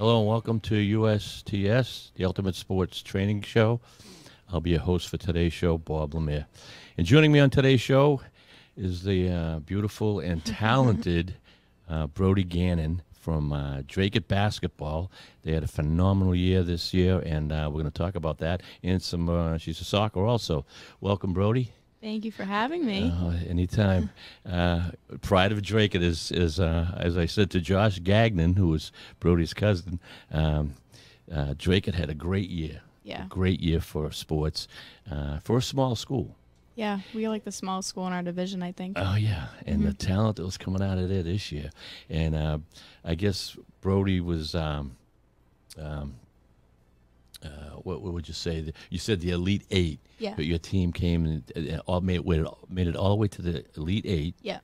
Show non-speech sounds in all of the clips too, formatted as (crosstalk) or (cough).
Hello and welcome to USTS, the Ultimate Sports Training Show. I'll be your host for today's show, Bob Lemire. And joining me on today's show is the uh, beautiful and (laughs) talented uh, Brody Gannon from uh, Dracut Basketball. They had a phenomenal year this year, and uh, we're going to talk about that. And some, uh, she's a soccer also. Welcome, Brody. Thank you for having me. Uh, anytime. Uh, pride of Dracut is, is uh, as I said to Josh Gagnon, who was Brody's cousin, um, uh, Dracut had a great year. Yeah. A great year for sports uh, for a small school. Yeah, we are like the small school in our division, I think. Oh, yeah. And Mm-hmm. the talent that was coming out of there this year. And uh, I guess Brody was. Um, um, uh, what, what would you say? You said the Elite Eight. Yeah. But your team came and all made, it, made it all the way to the Elite Eight. yeah.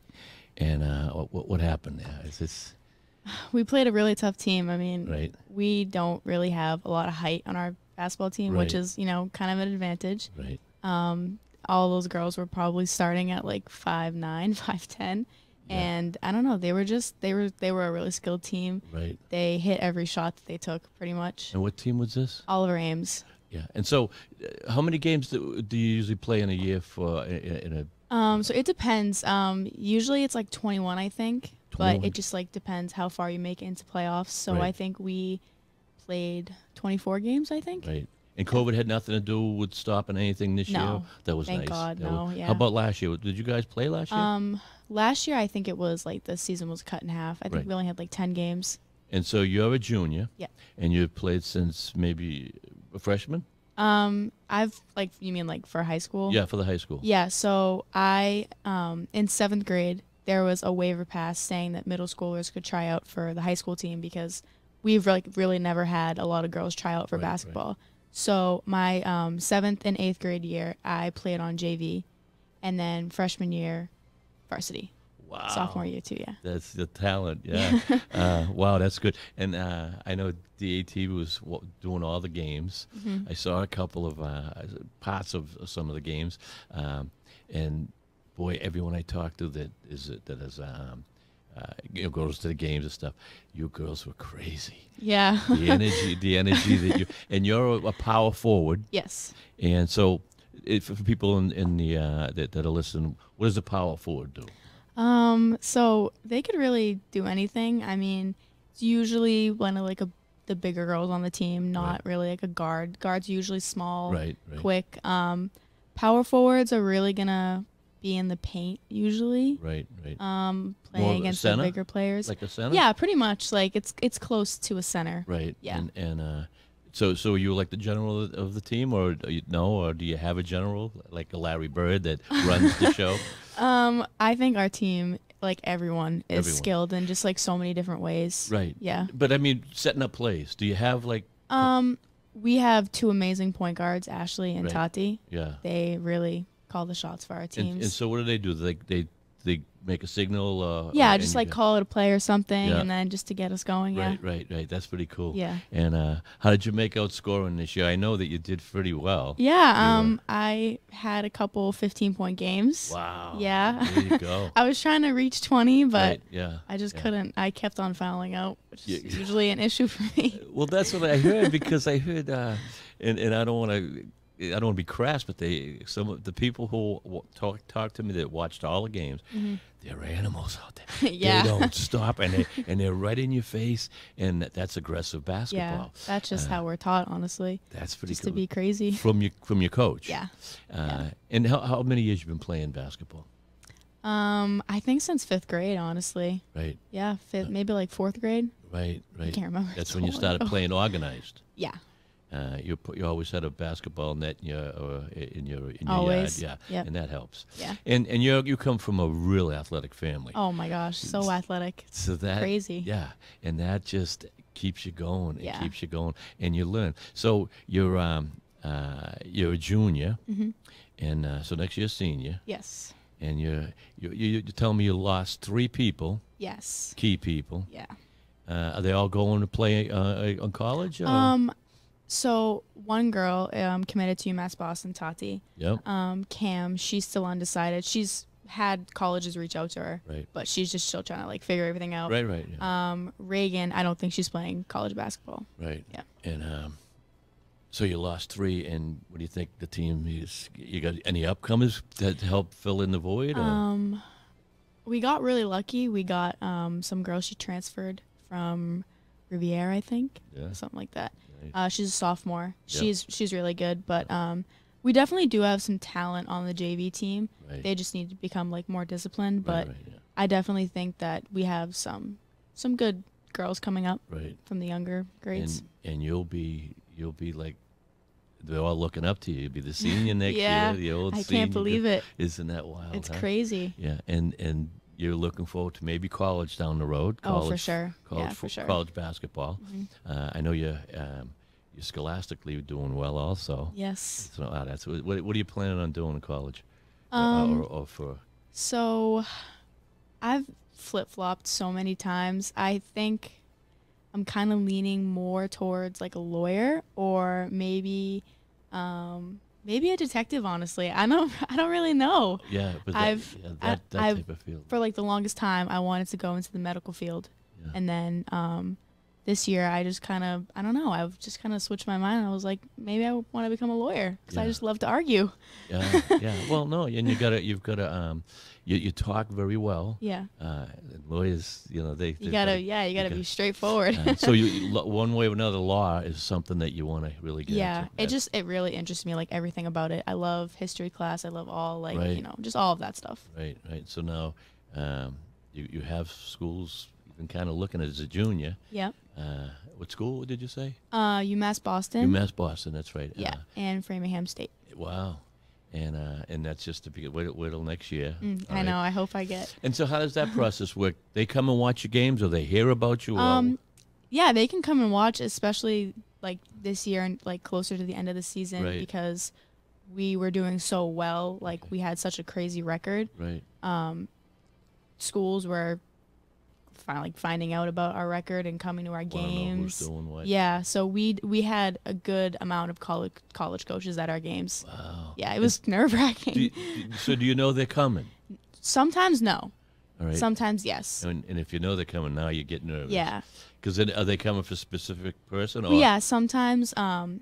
And uh, what, what happened there? Is this (sighs) We played a really tough team. I mean, right? we don't really have a lot of height on our basketball team, which is, you know, kind of an advantage. Right. Um, all those girls were probably starting at like five nine, (laughs) five ten. Yeah. And I don't know, they were just they were they were a really skilled team. Right. They hit every shot that they took pretty much. And what team was this? Oliver Ames. Yeah. And so, uh, how many games do, do you usually play in a year for in, in a? Um, so it depends. Um, usually it's like 21, I think, 21. but it just like depends how far you make it into playoffs. So Right. I think we played 24 games. I think. Right. And COVID had nothing to do with stopping anything this year. No. That was Thank nice. God, That no, was- yeah. How about last year? Did you guys play last year? Um, last year I think it was like the season was cut in half. I think Right. we only had like 10 games. and so you're a junior. Yeah. And you've played since maybe a freshman. Um, I've like you mean like for high school? Yeah, for the high school. Yeah. So I um in seventh grade there was a waiver pass saying that middle schoolers could try out for the high school team because we've like really never had a lot of girls try out for Right, right. basketball. So my um, seventh and eighth grade year, I played on JV, and then freshman year, varsity. Wow. Sophomore year too, yeah. That's the talent, yeah. (laughs) uh, wow, that's good. And uh, I know DAT was doing all the games. Mm-hmm. I saw a couple of uh, parts of some of the games, um, and boy, everyone I talked to that is that is um, uh, you know goes to the games and stuff. You girls were crazy. Yeah. The energy, the energy that you (laughs) and you're a, a power forward, yes. and so. If, for people in, in the uh, that, that are listening, what does a power forward do? Um. So they could really do anything. I mean, it's usually one of like a the bigger girls on the team, not really like a guard. Guards usually small, Right, right. quick. Um, power forwards are really gonna be in the paint usually. Right, right. Um, playing a against the bigger players. like a center. yeah, pretty much. Like it's it's close to a center. Right. Yeah. And, and uh, so so are you like the general of- of the team, or you, no, or do you have a general like a Larry Bird that runs the show? (laughs) Um, I think our team, like everyone, is Everyone. skilled in just like so many different ways. Right. Yeah. But I mean, setting up plays. Do you have like? Um, we have two amazing point guards, Ashley and Right. Tati. Yeah. They really call the shots for our And, teams. and so what do they do? They they they make a signal. Uh, yeah, uh, just like call it a play or something, Yeah. and then just to get us going. Yeah. Right, right, right. That's pretty cool. Yeah. And uh, how did you make out scoring this year? I know that you did pretty well. Yeah. Um, I had a couple 15 point games. Wow. Yeah. There you go. (laughs) I was trying to reach 20, but right. Yeah. I just yeah. couldn't. I kept on fouling out, which is Yeah. usually an issue for me. (laughs) Well, that's what I heard because I heard, uh, and and I don't want to. I don't want to be crass, but they some of the people who talk talk to me that watched all the games, they're animals out there. Mm-hmm. (laughs) Yeah. they don't stop, and they and they're right in your face, and that's aggressive basketball. Yeah, that's just Uh, how we're taught, honestly. That's pretty Just cool. to be crazy. from your from your coach. Yeah. Uh, And how how many years you've been playing basketball? Um, I think since fifth grade, honestly. Right, Yeah, fifth, maybe like fourth grade. right, right. can't remember. That's It's (laughs) when you started ago. playing organized. Yeah, Uh, you put, you always had a basketball net in your uh, in your in your Always. yard, yeah, Yep. and that helps. yeah. And and you you come from a really athletic family, Oh my gosh, so athletic. so that crazy. yeah, and that just keeps you going. It Yeah. keeps you going, and you learn. So you're um uh you're a junior, Mm-hmm. and uh, so next year senior, Yes. and you're you you you tell me you lost three people, Yes. key people. Yeah. Uh, are they all going to play uh, on college? Or? Um, so one girl um committed to UMass Boston, Tati. yep. Um, Cam, she's still undecided. She's had colleges reach out to her, Right. but she's just still trying to like figure everything out. Right. Right. Yeah. Um, Reagan, I don't think she's playing college basketball. right. yeah. And um, so you lost three, and what do you think the team is? You got any upcomers that help fill in the void? Or? Um, we got really lucky. We got um, some girl she transferred from Riviera, I think, yeah. something like that. Right. Uh, she's a sophomore. She's she's really good, but um, we definitely do have some talent on the JV team. right. They just need to become like more disciplined. But right, yeah. I definitely think that we have some some good girls coming up right. from the younger grades. And and you'll be you'll be like they're all looking up to you. You'll be the senior (laughs) next Yeah, year. The old I senior. can't believe it. (laughs) Isn't that wild? It's huh? crazy. Yeah, and and you're looking forward to maybe college down the road. College, oh, for sure. College, yeah, for fo- sure. college basketball. Mhm. Uh, I know you're um, you're scholastically doing well also. Yes. So that's what, what are you planning on doing in college? Uh, Um, or, or for So, I've flip flopped so many times. I think I'm kind of leaning more towards like a lawyer or maybe, um, maybe a detective. Honestly, I don't. (laughs) I don't really know. yeah, but that, I've- yeah, that, that I've- type of field. For like the longest time, I wanted to go into the medical field, Yeah. and then um, this year I just kind of I don't know. I've just kind of switched my mind. I was like, maybe I want to become a lawyer because I just love to argue. yeah, (laughs) yeah. Well, no, and you gotta you've gotta um, you you talk very well. Yeah, Uh, lawyers, you know, they you gotta. they- Yeah, you gotta gotta- be straightforward. uh, so (laughs) you one way or another, law is something that you want to really get yeah into. it just it really interests me like everything about it i love history class i love all like Right. you know just all of that stuff Right, right. So now um, you you have schools. Been kind of looking at as a junior. yeah Uh, what school did you say? uh umass boston UMass Boston. That's right. yeah Uh, and framingham state wow. And uh, and that's just to be wait, wait till next year. mm, i right. know i hope i get And so how does that (laughs) process work? They come and watch your games, or they hear about you? or- um yeah they can come and watch especially like this year and like closer to the end of the season Right. because we were doing so well like we had such a crazy record right. um schools were fi- like finding out about our record and coming to our games who's doing what? Yeah, so we we had a good amount of college college coaches at our games. Wow. Yeah, it was nerve wracking. so do you know they're coming? Sometimes no, All right. sometimes yes. and, and if you know they're coming, now you get nervous. Yeah, Because are they coming for a specific person? Or yeah. Sometimes, um,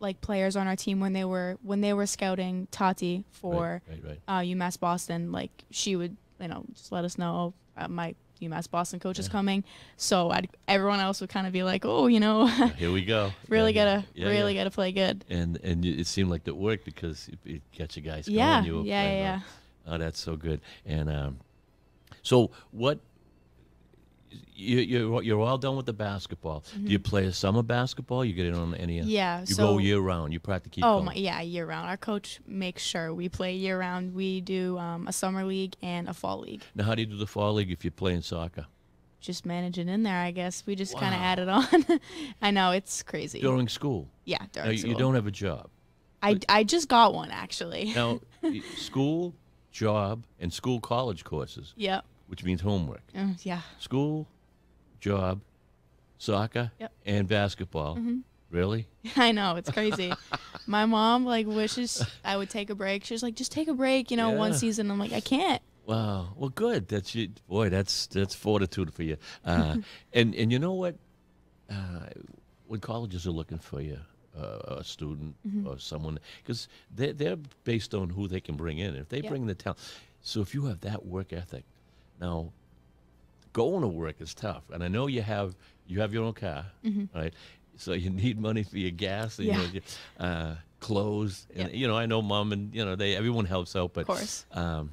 like players on our team when they were when they were scouting Tati for Right, right, right. uh, UMass Boston, like she would you know just let us know oh, uh, my UMass Boston coach is coming. So I'd, everyone else would kind of be like, oh, you know, (laughs) Yeah, Here we go. really Yeah, gotta yeah, really yeah. gotta play good. And and it seemed like it worked because it, it got you guys Yeah, going. You yeah, yeah, yeah. Oh, that's so good. And um, so what? You you're you're all done with the basketball. Do you play a summer basketball? You get in on any? Mm-hmm. Yeah. You so go year round. You practically keep Oh my, yeah, year round. Our coach makes sure we play year round. We do um, a summer league and a fall league. Now, how do you do the fall league if you're playing soccer Just manage it in there, I guess. We just kind of Wow. add it on. (laughs) I know it's crazy. during school? yeah, Now, during you don't have a job. I, I just got one actually. Now, (laughs) school, job, and school college courses, yep. Which means homework. Uh, yeah. School, job, soccer, Yep. and basketball. Mhm. Really? (laughs) I know it's crazy. My mom like wishes I would take a break. She's like, just take a break, you know, one season. I'm like, I can't. Wow. Well, good. That's you. Boy, that's that's fortitude for you. Uh, (laughs) and and you know what? Uh, when colleges are looking for you, uh, a student Mm-hmm. or someone, because they they're based on who they can bring in. If they Yeah. bring the talent, so if you have that work ethic, now going to work is tough. And I know you have you have your own car, right? So you (laughs) need money for your gas and Mm-hmm. Yeah. you know, uh, clothes. And Yep. you know, I know mom and you know they everyone helps out, but Of course. um,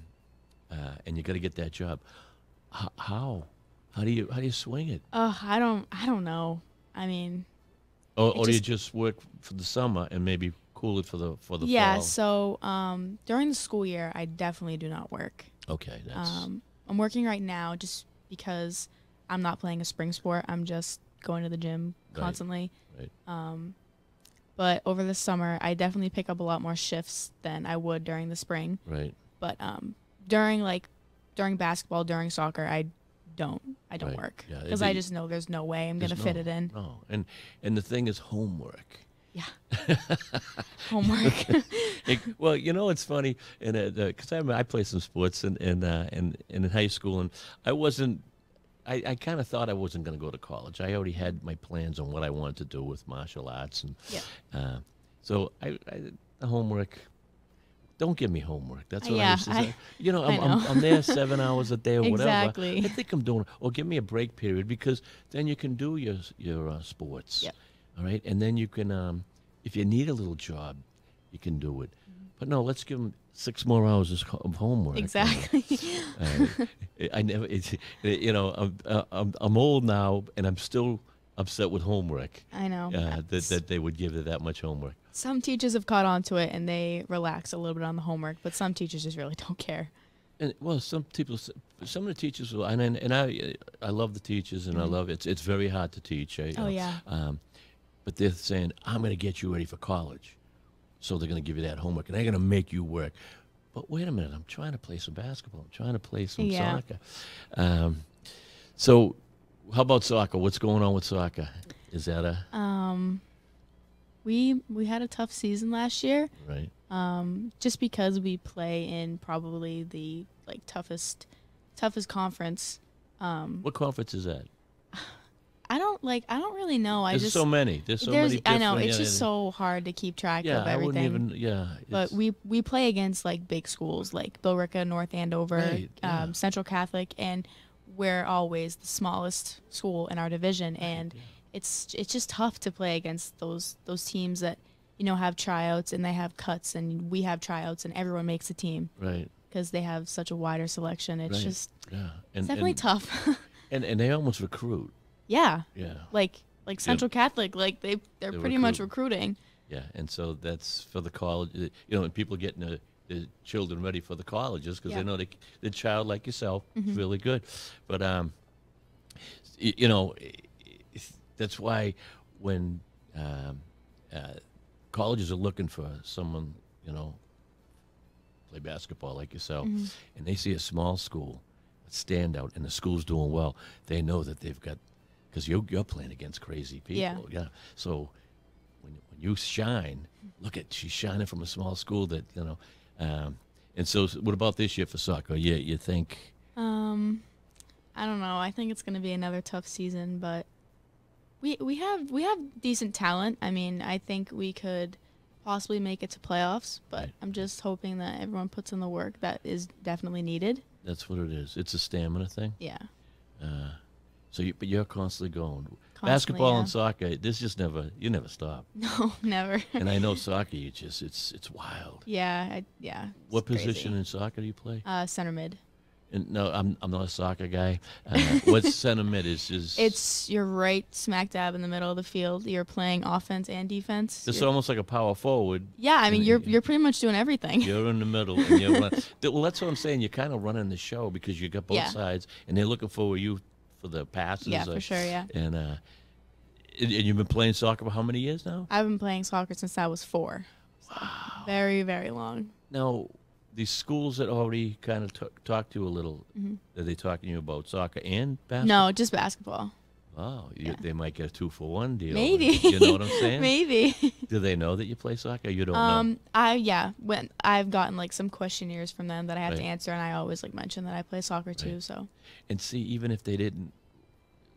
uh, and you got to get that job. H- how? How do you how do you swing it? Oh, I don't I don't know. I mean, Or, or do you just- just work for the summer and maybe cool it for the for the yeah. fall? So um, during the school year, I definitely do not work. Okay, that's Um, I'm working right now just because I'm not playing a spring sport. I'm just going to the gym constantly. right. right. Um, but over the summer, I definitely pick up a lot more shifts than I would during the spring. Right. But um, during like during basketball, during soccer, I don't I don't Right. work because they- I just know there's no way I'm There's gonna fit it in. No, and and the thing is homework. Yeah, (laughs) homework. (laughs) It- well, you know, it's funny, and because I, I played some sports in in, uh, in in high school, and I wasn't. I, I kind of thought I wasn't going to go to college. I already had my plans on what I wanted to do with martial arts, and Yeah. uh, so I, I the homework. Don't give me homework. That's what I Yeah, used to say. I- you know, (laughs) I I'm, I'm, know. I'm there seven hours a day or whatever. Exactly. I think I'm doing. Or give me a break period because then you can do your your uh, sports. Yep. All right, and then you can, um, if you need a little job, you can do it. But no, let's give them six more hours of ho- of homework. Exactly. (laughs) Uh, I never, it's, you know, I'm, uh, I'm I'm old now, and I'm still upset with homework. I know. Uh, that that they would give you that much homework. Some teachers have caught on to it and they relax a little bit on the homework, but some teachers just really (laughs) don't care. And well, some people, some of the teachers, will, and and I, I love the teachers, and I Mhm. love it's it's very hard to teach. I, Oh, yeah. Um, but they're saying I'm going to get you ready for college, so they're going to give you that homework, and they're going to make you work. But wait a minute, I'm trying to play some basketball. I'm trying to play some Yeah. soccer. Um, so, how about soccer? What's going on with soccer? Is that a Um, we we had a tough season last year, right? um, just because we play in probably the like toughest toughest conference. Um, What conference is that? I don't like. I don't really know. I There's just so many. There's so there's. many. I know it's yeah, just so hard to keep track Yeah, of I everything. wouldn't even. Yeah, but we we play against like big schools like Billerica, North Andover, Right, yeah. um, Central Catholic, and we're always the smallest school in our division, and it's it's just tough to play against those those teams that you know have tryouts and they have cuts, and we have tryouts, and everyone makes a team right. because they have such a wider selection. It's Right. just Yeah, and it's definitely and, tough. (laughs) and and they almost recruit. Yeah, Yeah, like like Central Catholic, like they they're They pretty much recruiting. yeah, and so that's for the college. You know, and people getting the, the children ready for the colleges because Yeah. they know they, the child like yourself is Mhm. really good. But um, y- you know, that's why when um, uh, colleges are looking for someone, you know, play basketball like yourself, Mhm. and they see a small school stand out and the school's doing well, they know that they've got because you're, you're playing against crazy people. Yeah. So when, when you shine, look at she's shining from a small school that you know. Um, and so, what about this year for soccer? You you think? Um, I don't know. I think it's going to be another tough season, but we we have we have decent talent. I mean, I think we could possibly make it to playoffs, but Right. I'm just hoping that everyone puts in the work that is definitely needed. That's what it is. It's a stamina thing. Yeah. Uh, so, you, but you're constantly going. Constantly, Basketball yeah. and soccer, this just never. You never stop. (laughs) No, never. and I know soccer. You just it's it's wild. yeah, I, yeah. What crazy. position in soccer do you play? Uh, center mid. And no, I'm I'm not a soccer guy. Uh, what's (laughs) center mid is is It's you're right smack dab in the middle of the field. You're playing offense and defense. it's You're- almost like a power forward. yeah, I mean you're you're pretty much doing everything. You're in the middle, and you're (laughs) run- well. That's what I'm saying. You're kind of running the show because you got both Yeah. sides, and they're looking for you for the passes. Yeah, for sure. Yeah. And uh, and you've been playing soccer for how many years now? I've been playing soccer since I was four. So Very, very long. Now, these schools that already kind of talk to you a little, Mhm. are they talking to you about soccer and basketball? No, just basketball. Wow, you, Yeah. they might get a two for one deal. Maybe. You know what I'm (laughs) saying? Maybe. Do they know that you play soccer? You don't know. um, I yeah. When I've gotten like some questionnaires from them that I have to answer, and I always like mention that I play soccer too. Right. So And see, even if they didn't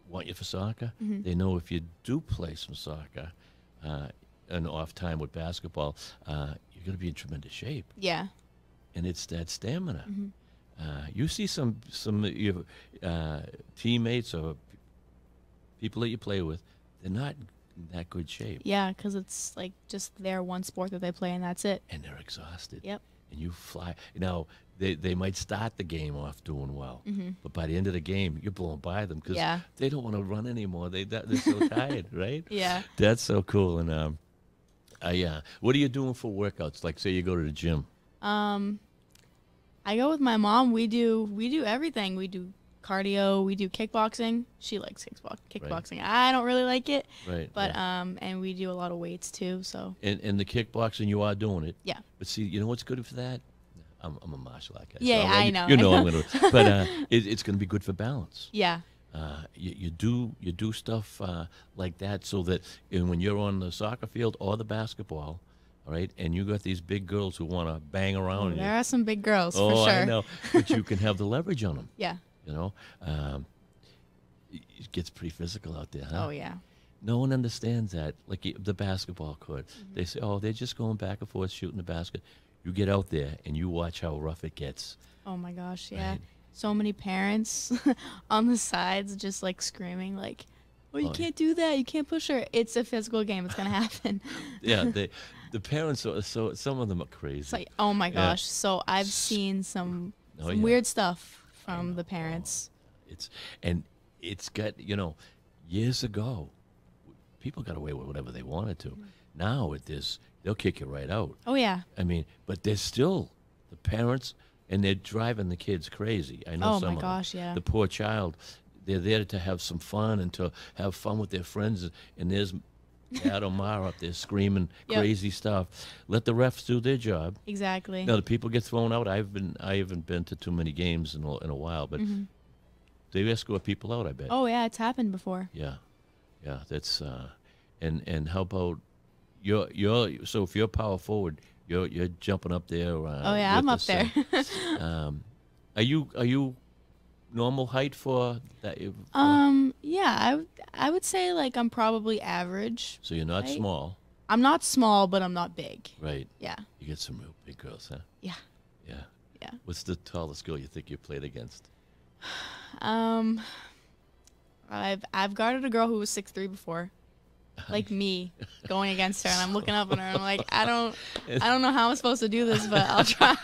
want you for soccer, Mhm. they know if you do play some soccer, uh, and off time with basketball, uh, you're going to be in tremendous shape. yeah. And it's that stamina. Mhm. Uh, you see some some your uh, teammates or people that you play with, they're not in that good shape, Yeah, because it's like just their one sport that they play, and that's it. and they're exhausted. Yep. And you fly. Now they they might start the game off doing well, Mhm. but by the end of the game, you're blown by them because Yeah. they don't want to run anymore. They they're so (laughs) tired, right? Yeah. That's so cool. And um, I yeah. what are you doing for workouts? Like, say you go to the gym. Um, I go with my mom. We do we do everything. We do cardio. We do kickboxing. She likes kickbox kickboxing. I don't really like it, Right. but yeah. um, and we do a lot of weights too. So and and the kickboxing, you are doing it. Yeah. But see, you know what's good for that? I'm, I'm a martial art guy. so Yeah, I'll- I know, You I know, I'm gonna. (laughs) But uh, it, it's gonna be good for balance. yeah, Uh, you, you do you do stuff uh, like that so that when you're on the soccer field or the basketball, all right, and you got these big girls who want to bang around. There you. are some big girls oh, for sure. I know, but you (laughs) can have the leverage on them. Yeah. You know, um, it gets pretty physical out there. Huh? Oh yeah. No one understands that. Like the basketball court, Mm-hmm. they say, "Oh, they're just going back and forth shooting the basket." You get out there and you watch how rough it gets. Oh my gosh, yeah. Right. So many parents (laughs) on the sides just like screaming like, "Oh, you Oh, can't do that. You can't push her. It's a physical game. It's going to happen." (laughs) Yeah, they, (laughs) the parents are so. Some of them are crazy. It's like, "Oh my Yeah. gosh." So I've seen some, Oh, some yeah. weird stuff from the parents. It's and it's got you know, years ago, people got away with whatever they wanted to. Mm-hmm. Now it is they'll kick you right out. Oh yeah. I mean, but they're still the parents, and they're driving the kids crazy. I know Oh some my of them. gosh, yeah. The poor child, they're there to have some fun and to have fun with their friends, and there's Dad or Ma up there screaming Yep. crazy stuff. Let the refs do their job. Exactly. Now the people get thrown out. I've been I haven't been to too many games in a, in a while, but they escort people out. I bet. Oh yeah, it's happened before. Yeah, yeah. That's uh, and and how about you're you're so if you're power forward, you're you're jumping up there. Uh, Oh yeah, I'm up the there. (laughs) um, are you are you normal height for that? for- um yeah, I would- I would say like I'm probably average. so you're not right. small, I'm not small, but I'm not big. right? Yeah. You get some real big girls, huh? Yeah. Yeah. Yeah. What's the tallest girl you think you played against? (sighs) Um, I've I've guarded a girl who was six three before, like me, going against her, and I'm looking up at her, and I'm like, I (laughs) don't, I don't know how I'm supposed to do this, but I'll (laughs) try.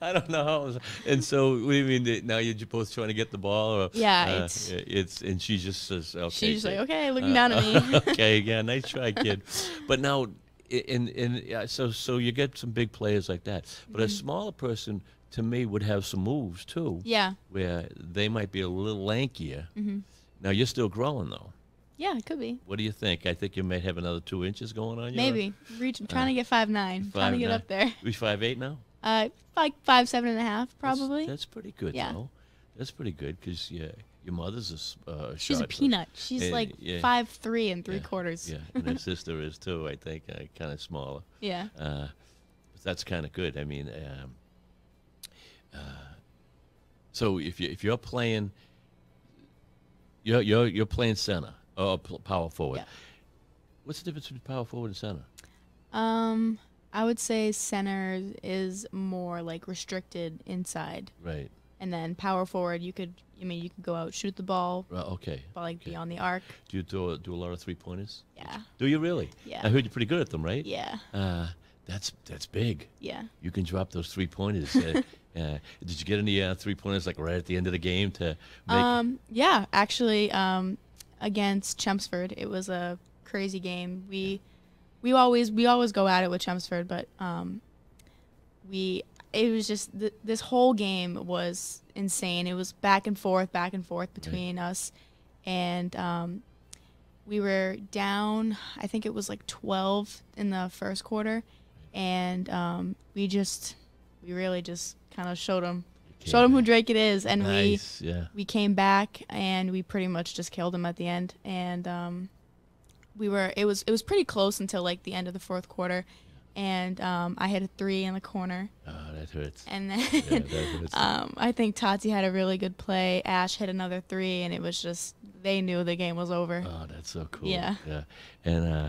I don't know how. And so, what do you mean? Now you're both trying to get the ball, or Yeah, uh, it's- it's and she just says, "Okay." She's like, okay, looking Uh, down at me. (laughs) okay, yeah, nice try, kid. But now, in yeah, so so you get some big players like that, but a smaller person to me would have some moves too, Mm-hmm. yeah, where they might be a little lankier. Mm-hmm. Now you're still growing though. Yeah, it could be. What do you think? I think you may have another two inches going on. Maybe reach. Trying to get five nine. trying to get nine. up there. (laughs) We five eight now. Uh, like five seven and a half, probably. That's, pretty good Yeah. though. That's pretty good because yeah, your mother's a. uh, She's a peanut. She's Yeah, like yeah. five three and three Yeah, quarters. Yeah, (laughs) and her sister is too. I think uh, kind of smaller. Yeah. Uh, but that's kind of good. I mean, um, uh, so if you if you're playing, you're you're you're playing center p- power forward. Yeah. What's the difference between power forward and center? Um, I would say center is more like restricted inside, Right. and then power forward. You could, I mean, you could go out, shoot the ball, Right. Okay. but like Okay. be on the arc. Do you do a, do a lot of three pointers? Yeah. Do you really? Yeah. I heard you're pretty good at them, right? Yeah. Uh, that's that's big. Yeah. You can drop those three pointers. uh, (laughs) uh, did you get any uh, three pointers like right at the end of the game to make? Um, yeah, actually, um, against Chelmsford, it was a crazy game. We we always we always go at it with Chelmsford, but um, we it was just th- this whole game was insane. It was back and forth, back and forth between us, and um, we were down. I think it was like twelve in the first quarter, and um, we just we really just kind of showed them showed him who Dracut is, and we yeah. we came back and we pretty much just killed him at the end and um, we were it was it was pretty close until like the end of the fourth quarter and um, i hit a three in the corner Oh, that hurts. and then Yeah, hurts. (laughs) um, i think tati had a really good play ash hit another three and it was just they knew the game was over oh, that's so cool. Yeah. Yeah. And uh,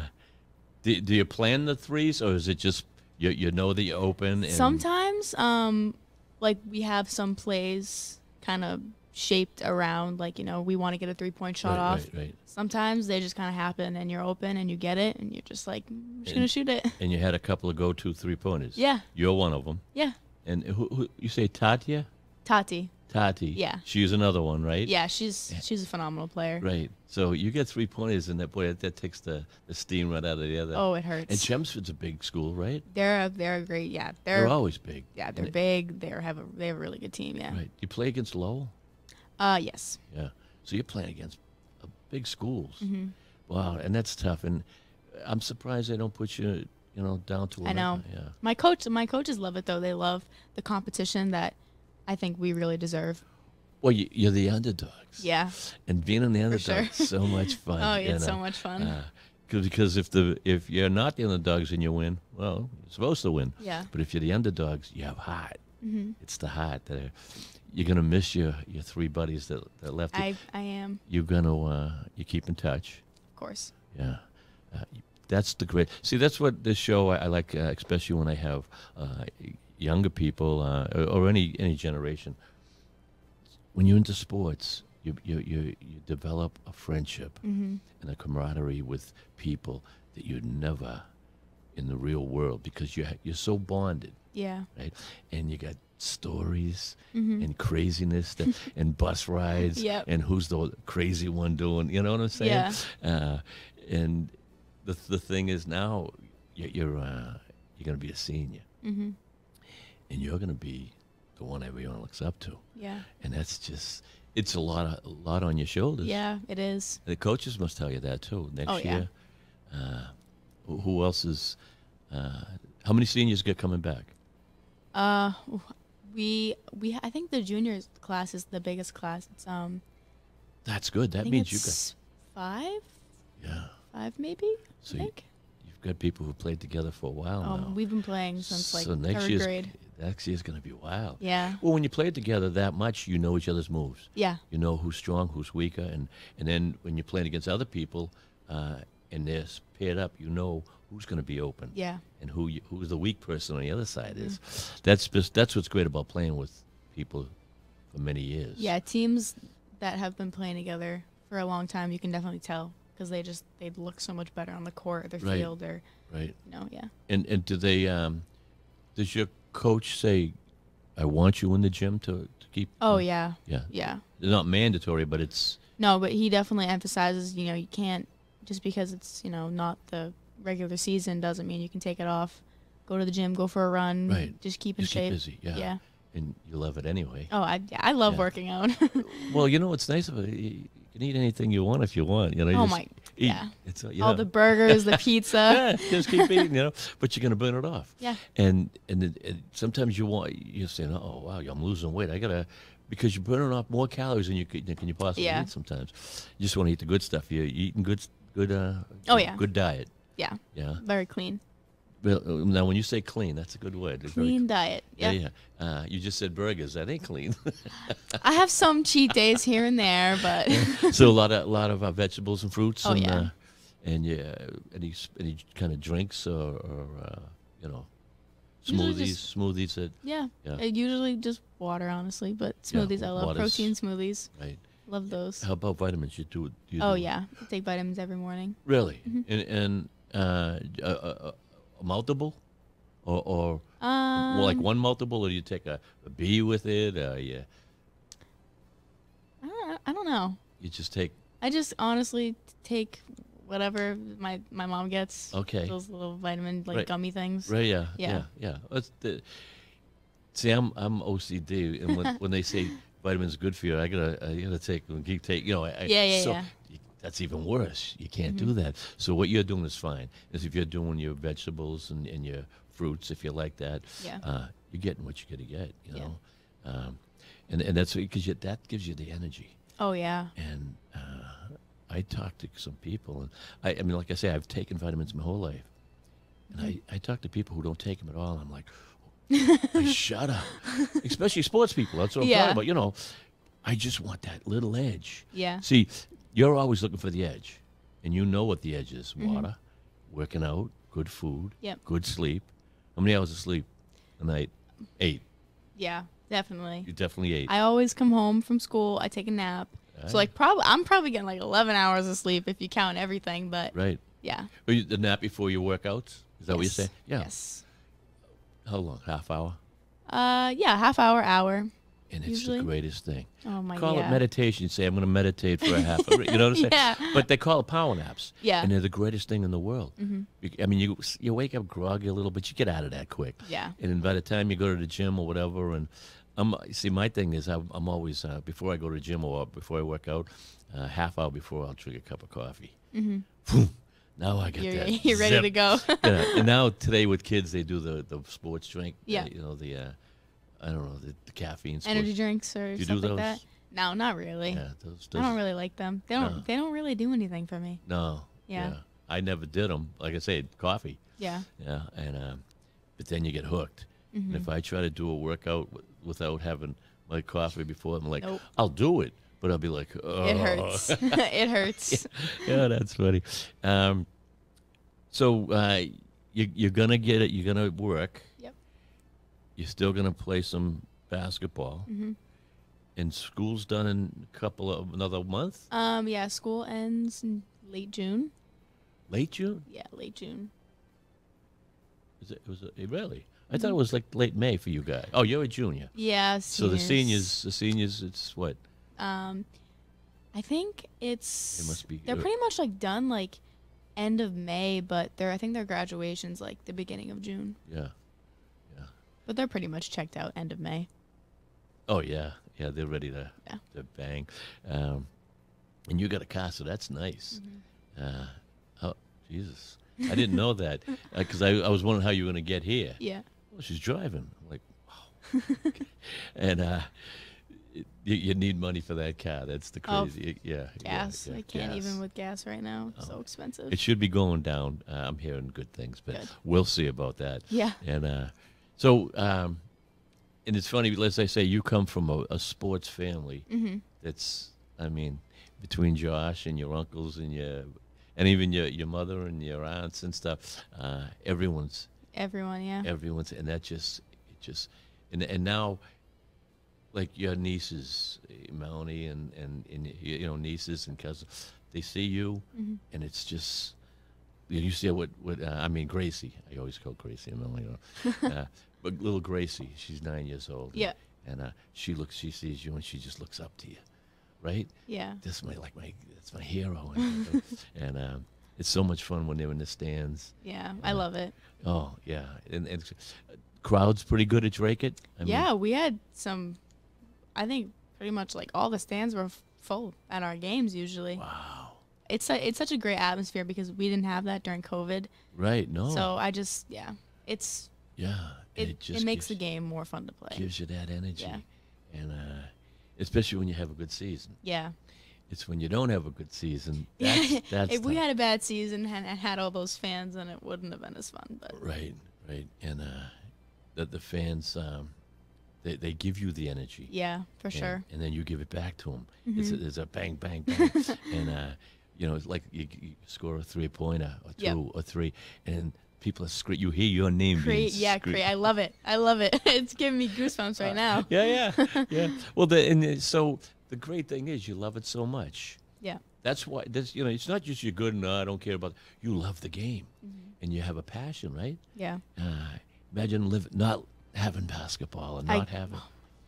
do, do you plan the threes, or is it just you you know that you're open? And, sometimes um, like we have some plays kind of shaped around like you know we want to get a three point shot right, off Right, right. sometimes they just kind of happen and you're open and you get it and you're just like i'm just gonna shoot it And you had a couple of go-to three pointers. Yeah. You're one of them. yeah And who, who you say Tatia? tati Tati. Yeah. She's another one, right? yeah she's she's a phenomenal player Right. So you get three pointers, and that boy, that, that takes the, the steam right out of the other. oh it hurts. And Chelmsford's a big school, right? they're a, they're a great yeah They're, they're always big. yeah they're And- big they have a they have a really good team yeah Right. You play against Lowell? uh yes Yeah. So you're playing against uh, big schools. Mm-hmm. Wow, and that's tough. And I'm surprised they don't put you, you know, down to. I know. Yeah. my coach my coaches love it though they love the competition that i think we really deserve Well, you, you're the underdogs. yeah And being in the sure. is so much fun. (laughs) oh you it's so much fun Uh, 'Cause- because if the if you're not the underdogs and you win, well, you're supposed to win. Yeah. But if you're the underdogs, you have heart. Mm -hmm. It's the heart that are, you're gonna miss your your three buddies that that left. you. I I am, You're gonna uh, you keep in touch. of course. Yeah, uh, that's the great. See, that's what this show I, I like, uh, especially when I have uh, younger people uh, or, or any any generation. When you're into sports, you you you, you develop a friendship hmm and a camaraderie with people that you'd never in the real world because you you're so bonded, Yeah. right? And you got stories hmm and craziness that, (laughs) and bus rides Yep. and who's the crazy one doing you know what i'm saying Yeah. uh, and the, the thing is now you're you're, uh, you're going to be a senior hmm and you're going to be the one everyone looks up to Yeah. and that's just it's a lot of, a lot on your shoulders Yeah, it is. the coaches must tell you that too next Oh, yeah. year uh, who- who else is uh, how many seniors get coming back Uh, we we I think the juniors class is the biggest class. It's um. that's good that means you got five, yeah five maybe. So I you- think. You've got people who played together for a while now. Um, we've been playing since like so next third grade. Next year's going to be wild. Yeah. Well, when you play it together that much, you know each other's moves. Yeah. You know who's strong, who's weaker, and and then when you're playing against other people, uh, and they're paired up, you know who's going to be open. Yeah. And who you, who the weak person on the other side is. Mm-hmm. That's just that's what's great about playing with people for many years. Yeah. Teams that have been playing together for a long time, you can definitely tell because they just they look so much better on the court, or the Right. field, or Right. you know, yeah. And and do they? Um, does your coach say, "I want you in the gym to, to keep"? Oh yeah. Yeah. Yeah. It's not mandatory, but it's No, but he definitely emphasizes, you know, you can't just because it's, you know, not the regular season doesn't mean you can take it off. Go to the gym, go for a run, Right. just keep in just keep shape. busy. Yeah. Yeah. And you love it anyway. Oh, I yeah, I love Yeah. working out. (laughs) Well, you know what's nice about it? You you can eat anything you want if you want. You know. you Oh just my- eat. yeah. It's uh, All the burgers, the (laughs) pizza. yeah, just keep eating, you know. But you're gonna burn it off. Yeah. And and, it, and sometimes you want you're saying, oh wow, I'm losing weight. I gotta because you're burning off more calories than you could, than can you possibly Yeah. eat. Sometimes you just want to eat the good stuff. You're eating good good uh. Oh, yeah. Good diet. Yeah. Yeah. Very clean. Uh, now when you say clean, that's a good word. It's very Clean diet. Yeah, Yeah. yeah. Uh, you just said burgers. That ain't clean. (laughs) I have some cheat days here and there, but (laughs) so a lot of a lot of uh, vegetables and fruits. Oh, and, yeah. Uh, and yeah, any any kind of drinks or, or uh, you know, smoothies. just- smoothies that yeah. Yeah. Usually just water, honestly, but Yeah, smoothies I love. water's- Protein smoothies. right. Love those. How about vitamins? You do? do you Oh do- yeah. I take vitamins every morning. Really? Mhm. And and uh, uh, uh, multiple, or or Um, like one multiple, or do you take a, a B with it? Uh, yeah, I don't, I don't know. you just take. I just honestly take whatever my my mom gets. Okay. Those little vitamin like Right. gummy things. Right. Yeah. Yeah. Yeah. Yeah. The. See, I'm I'm OCD, and when, (laughs) when they say vitamins good for you, I gotta I gotta take and keep take. You know, I, Yeah, yeah, so yeah. That's even worse. You can't Mm-hmm. do that. So what you're doing is fine. Is if you're doing your vegetables and, and your fruits, if you like that, Yeah. uh, you're getting what you're gonna get. You Yeah. know, um, and and that's because that gives you the energy. Oh yeah. And uh, I talk to some people, and I, I mean, like I say, I've taken vitamins my whole life, and I, I talk to people who don't take them at all. I'm like, (laughs) "Hey, shut up, especially sports people. That's what I'm Yeah. talking about. You know, I just want that little edge. Yeah. See, you're always looking for the edge, and you know what the edge is: Mhm. water, working out, good food, Yep. good sleep. How many hours of sleep a night? Eight. Yeah. Definitely. You definitely eight. I always come home from school. I take a nap. Right. So like probably I'm probably getting like 11 hours of sleep if you count everything. But right. yeah. You, the nap before your workouts? Is that what you're Yes. saying? Yeah. Yes. How long? Half hour. Uh yeah, half hour, hour. And it's Usually. the greatest thing. Oh my call yeah. it meditation. You say, I'm going to meditate for a half hour. You know what I'm (laughs) saying? Yeah. But they call it power naps. Yeah. And they're the greatest thing in the world. Mhm. I mean, you you wake up groggy a little, but you get out of that quick. Yeah. And then by the time you go to the gym or whatever, and I'm see, my thing is I'm, I'm always uh, before I go to the gym or before I work out, uh, half hour before I'll drink a cup of coffee. Mm-hmm. Now I get You're, that. (laughs) you're ready zip. to go. (laughs) yeah, and now today with kids, they do the, the sports drink. uh, Yeah. you know the uh, I don't know the, the caffeine. Energy drinks or Do you stuff do like that. No, not really. Yeah, those. I don't really like them. They don't. No. They don't really do anything for me. No. Yeah. I never did them. Like I said, coffee. Yeah. Yeah, and um, but then you get hooked. Mm-hmm. And if I try to do a workout w- without having my coffee before, I'm like, Nope. I'll do it, but I'll be like, oh. (laughs) (laughs) It hurts. it hurts. yeah, that's funny. Um, so uh, you, you're gonna get it. You're gonna work. You're still gonna play some basketball. Mhm. And school's done in a couple of another month, Um, yeah, school ends in late June. late June. Yeah, late June. Is it? Was it really? I thought it was like late May for you guys. Oh, you're a junior. Yeah. So the seniors, the seniors, it's what? Um, I think it's. It must be- They're pretty much like done like end of May, but they're I think their graduation's like the beginning of June. Yeah. But they're pretty much checked out end of May. Oh yeah, yeah. They're ready to Yeah. to bang. Um, and you got a car, so that's nice. Mm-hmm. Uh, oh Jesus, I didn't know that (laughs) because I, I was wondering how you were going to get here. Yeah. Well, she's driving. I'm like, wow. (laughs) and uh, it- you, you need money for that car. That's the Oh, crazy. yeah, yeah, Gas. yeah, I can't gas. even with gas right now. It's so Oh. expensive. It should be going down. Uh, I'm hearing good things, but Good. we'll see about that. yeah. And uh, so, um, and it's funny. As I say, you come from a, a sports family. Mhm. That's, I mean, between Josh and your uncles and your, and even your your mother and your aunts and stuff. Uh, everyone's Everyone. Yeah. everyone's, and that just, it just, and and now, like your nieces, Melanie and and and you know nieces and cousins, they see you, Mhm. and it's just. You see what? What uh, I mean, Gracie. I always call Gracie and you know. uh, but little Gracie, she's nine years old. and- Yeah. And uh, she looks, she sees you, and she just looks up to you, right? Yeah. This is my like my, that's my hero. (laughs) And, and um, it's so much fun when they're in the stands. Yeah. I love it. Oh yeah, and, and uh, crowd's pretty good at Dracut. I mean, yeah, we had some. I think pretty much like all the stands were f- full at our games usually. Wow. It's a, it's such a great atmosphere because we didn't have that during COVID. Right. No. So I just yeah, it's yeah. it, it, just it makes the game more fun to play. gives you that energy, Yeah. and uh, especially when you have a good season. yeah. It's when you don't have a good season. That's, (laughs) that's if we had a bad season and, had all those fans, then it wouldn't have been as fun. But Right, right, and uh, the the fans, um, they they give you the energy. yeah, for and, sure. And then you give it back to them. It's, a, Mhm. it's a bang, bang, bang, (laughs) and uh, you know, like you, you score a three pointer or two Yep. or three, and people are screaming. You hear your name Great, yeah, great. I love it. I love it. (laughs) it's giving me goosebumps right now. (laughs) Yeah, yeah, (laughs) yeah. Well, the, and uh, so the great thing is you love it so much. Yeah. That's why. That's you know, it's not just you're good and uh, I don't care about. You love the game, Mm-hmm. and you have a passion, right? Yeah, Uh, imagine live not having basketball and I- not having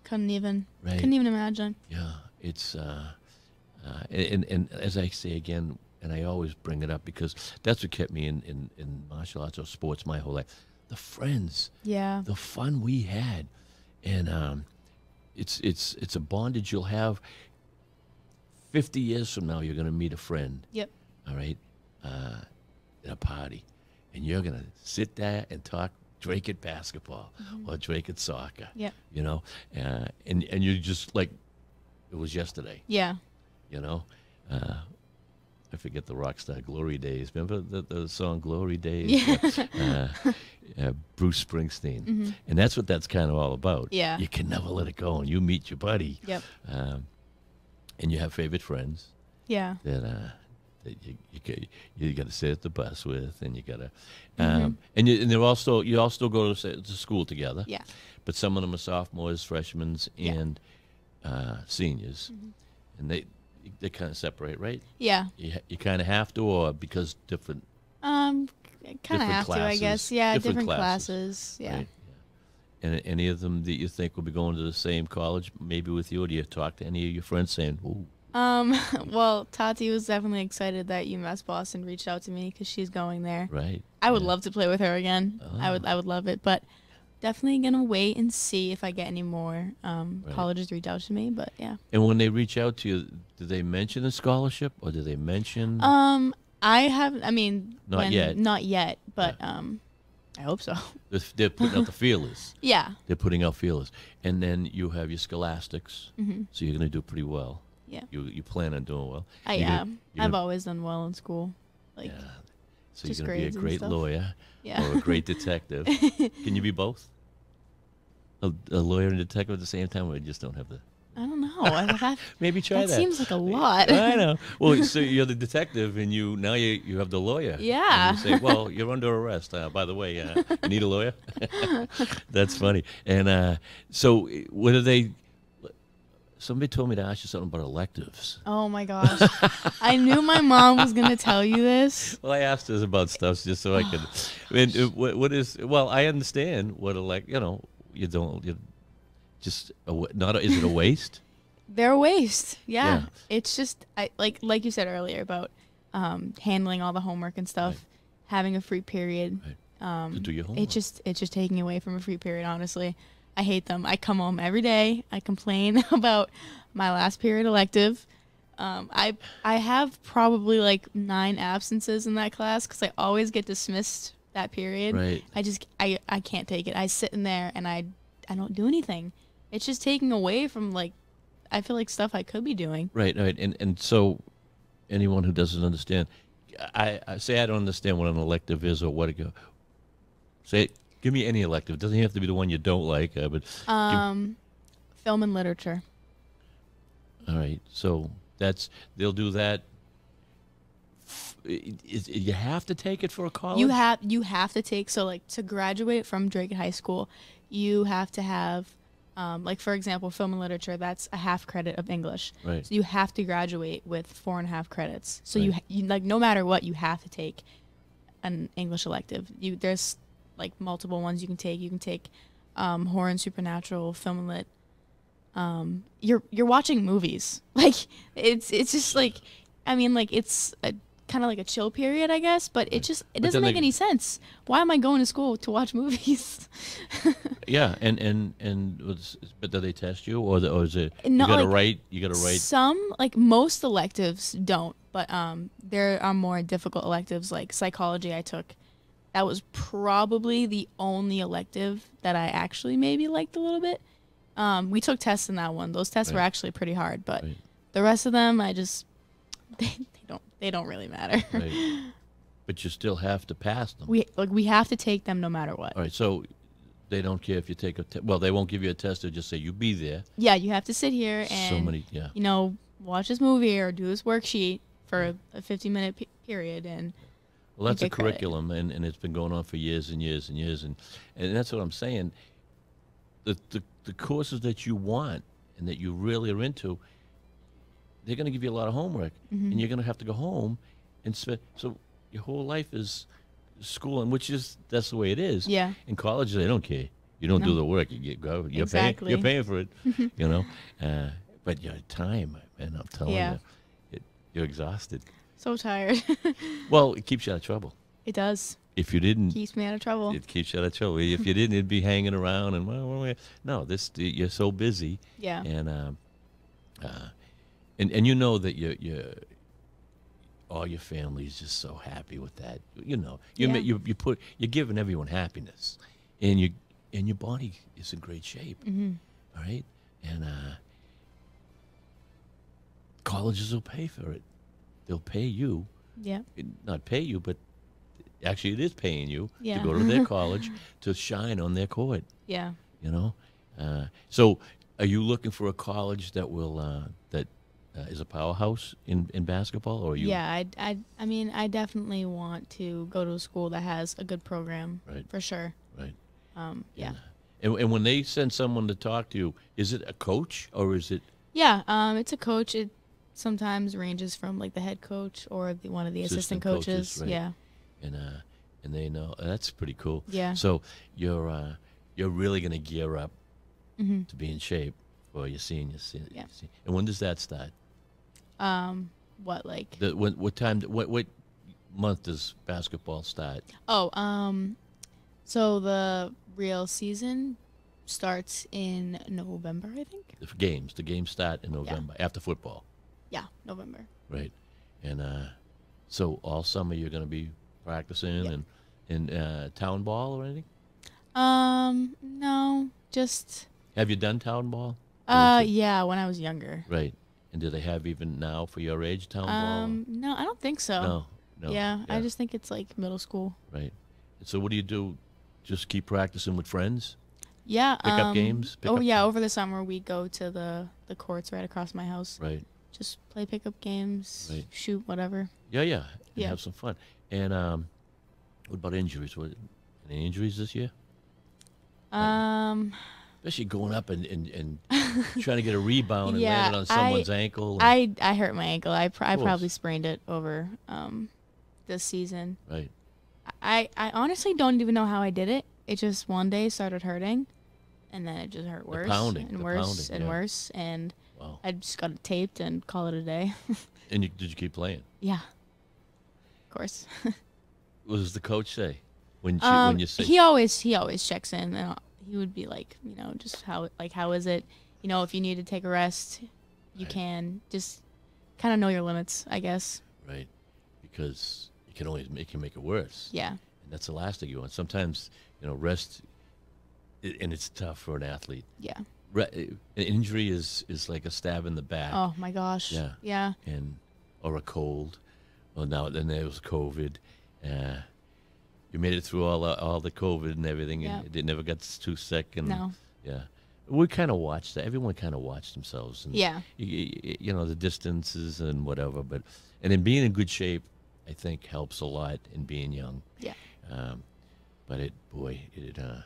couldn't even right. couldn't even imagine. Yeah, it's uh, uh, and, and as I say again, and I always bring it up because that's what kept me in, in, in martial arts or sports my whole life. The friends, Yeah, the fun we had, and um, it's it's it's a bondage you'll have. Fifty years from now, you're going to meet a friend. Yep. All right, uh, at a party, and you're going to sit there and talk Dracut basketball or Dracut soccer. Yep. You know, uh, and and you're just like it was yesterday. yeah, You know, uh, I forget the rock star Glory Days. Remember the, the song Glory Days? Yeah. (laughs) uh, uh, Bruce Springsteen, and that's what that's kind of all about. Yeah. You can never let it go, and you meet your buddy, yep, um, and you have favorite friends yeah, that uh, that you you, you got to sit at the bus with, and you got to, um, Mm-hmm. and you, and they're also you all still go to, to school together. yeah, But some of them are sophomores, freshmen, Yeah. and uh, seniors, Mm-hmm. and they they kind of separate, right? yeah. You you kind of have to, or because different. Um, kind of have to, I guess. Yeah, Different different, classes. classes. Yeah. Right? yeah. And any of them that you think will be going to the same college, maybe with you, or do you talk to any of your friends saying, "Ooh, Um, (laughs) well, Tati was definitely excited that UMass Boston reached out to me because she's going there. right"? I would Yeah. love to play with her again. I would, Ah. I would love it, but definitely gonna wait and see if I get any more um, Right. colleges reach out to me. But yeah, And when they reach out to you, do they mention the scholarship, or do they mention? um, I have. I mean, Not when- yet. Not yet, but um, I hope so. (laughs) they're, they're putting out the feelers. (laughs) yeah. They're putting out feelers, and then you have your scholastics, hmm so you're going to do pretty well. Yeah. You you plan on doing well. I You're gonna- am. I've gonna- always done well in school. Like, yeah. So you're going to be a great lawyer Yeah. or a great (laughs) detective. Can you be both? A, a lawyer and detective at the same time, or just don't have the. I don't know. I, that (laughs) Maybe try that that. seems like a lot. I know. (laughs) Well, so you're the detective, and you now you you have the lawyer. Yeah. And you say, well, you're under arrest. Uh, by the way, uh, you need a lawyer. (laughs) That's funny. And uh, so, what do they? Somebody told me to ask you something about electives. Oh my gosh. I knew my mom was going to tell you this. Well, I asked us about stuff just so I could. I mean, uh, what, what is? Well, I understand what elect. You know, you don't. You just a, not. A, is it a waste? (laughs) They're a waste. Yeah. Yeah. It's just I like like you said earlier about um, handling all the homework and stuff, Right. having a free period. Right. to do your homework. It's just it's just taking away from a free period, honestly. I hate them. I come home every day. I complain (laughs) about my last period elective. Um, I I have probably like nine absences in that class because I always get dismissed that period. right. I just I I can't take it. I sit in there and I I don't do anything. It's just taking away from like I feel like stuff I could be doing. Right, right, and and so anyone who doesn't understand, I, I say I don't understand what an elective is or what it go. Say, give me any elective. It doesn't have to be the one you don't like, uh, but Um, film and literature. all right. So that's they'll do that. F- i- Is, you have to take it for a college. You have you have to take so like to graduate from Dracut High School, you have to have um, like for example, film and literature. That's a half credit of English. Right. So you have to graduate with four and a half credits. So you, Right. ha- you like no matter what, you have to take an English elective. You there's like multiple ones you can take. You can take um, horror and supernatural, film and lit. Um, you're you're watching movies. (laughs) Like it's it's just like, I mean like it's a kind of like a chill period, I guess. But it just it But doesn't make they- any sense. Why am I going to school to watch (laughs) movies? Yeah, and and and was- but do they test you or the, or is it you got to like- write? You got to write. Some like most electives don't, but um, there are more difficult electives like psychology. I took. That was probably the only elective that I actually maybe liked a little bit. Um, we took tests in that one. Those tests were actually pretty hard, but Right. the rest of them, I just (laughs) they don't they don't really matter. Right. (laughs) but you still have to pass them. We like we have to take them no matter what. All right, so they don't care if you take a te- well, they won't give you a test. They'll just say you be there. Yeah, you have to sit here and so many, yeah. you know watch this movie or do this worksheet for a 15 minute pe- period and Well, that's a credit. curriculum, and, and it's been going on for years and years and years, and and that's what I'm saying. The the, the courses that you want and that you really are into, they're going to give you a lot of homework, Mm-hmm. and you're going to have to go home and spend. So your whole life is schooling, which is that's the way it is. Yeah. In college, they don't care. You don't do the work. You get go. You're Exactly. paying. You're paying for it. (laughs) you know. Uh, but your time, man, I'm telling Yeah. you, it, you're exhausted. so tired. (laughs) Well, it keeps you out of trouble. it does. If you didn't, Keeps me out of trouble. it keeps you out of trouble. If you didn't, it'd be hanging around and well, well, well. no, this you're so busy, Yeah. and um, uh, and and you know that you you all your family is just so happy with that. You know, you yeah. you you put you're giving everyone happiness, and you and your body is in great shape. hmm All right, and uh, colleges will pay for it. They'll pay you Yeah. not pay you, but actually it is paying you Yeah. to go to their college (laughs) to shine on their court. Yeah. You know, uh, so are you looking for a college that will uh, uh, is a powerhouse in, in basketball, or you? Yeah. I, I, I mean, I definitely want to go to a school that has a good program Right. for sure. Right. Um, yeah. And, and when they send someone to talk to you, is it a coach or is it? Yeah. Um, it's a coach. It sometimes ranges from like the head coach or the, one of the assistant, Assistant coaches, coaches. right. Yeah. And uh, and they know that's pretty cool. Yeah. So you're uh, you're really going to gear up hmm to be in shape for your senior. se- Yeah. And when does that start? Um, what like? The, when, what time? What what month does basketball start? Oh, um, so the real season starts in November, I think. The games. The games start in November after football, Yeah, November. right? And uh, so all summer you're going to be practicing Yep. and in uh, town ball or anything. Um, no, just Have you done town ball? Uh, yeah, when I was younger. Right. And do they have even now for your age town ball? Um, no, I don't think so. no. No. yeah, I just think it's like middle school. right. So what do you do? Just keep practicing with friends. Yeah. Pick up um, games? Pick oh up- yeah, over the summer we go to the the courts right across my house. Right. Just play pickup games, Right. shoot whatever. Yeah, yeah. And Yeah. have some fun. And um, what about injuries? What, any injuries this year? Um, Especially going up and, and, and (laughs) trying to get a rebound and Yeah, landing on someone's ankle. and- I I hurt my ankle. I pr- I probably sprained it over um this season. right. I I honestly don't even know how I did it. It just one day started hurting, and then it just hurt worse pounding, and worse pounding, and yeah. worse, and Wow. I just got it taped and call it a day. (laughs) And you, did you keep playing? yeah, of course. (laughs) What does the coach say when she, Um, when you say he always he always checks in and he would be like you know just how like how is it you know if you need to take a rest you Right. can just kind of know your limits i guess right? Because you can always make you make it worse. yeah And that's the last thing you want. Sometimes you know rest, and it's tough for an athlete. yeah Re- an injury is is like a stab in the back. oh my gosh Yeah. yeah and or a cold. Well, now then there was COVID. Uh, you made it through all the, all the COVID and everything, and Yeah. they never got too sick. And no yeah, we kind of watched that. Everyone kind of watched themselves. And yeah you, you, know the distances and whatever. But and in being in good shape, I think helps a lot in being young. yeah Um, but it, boy, it uh,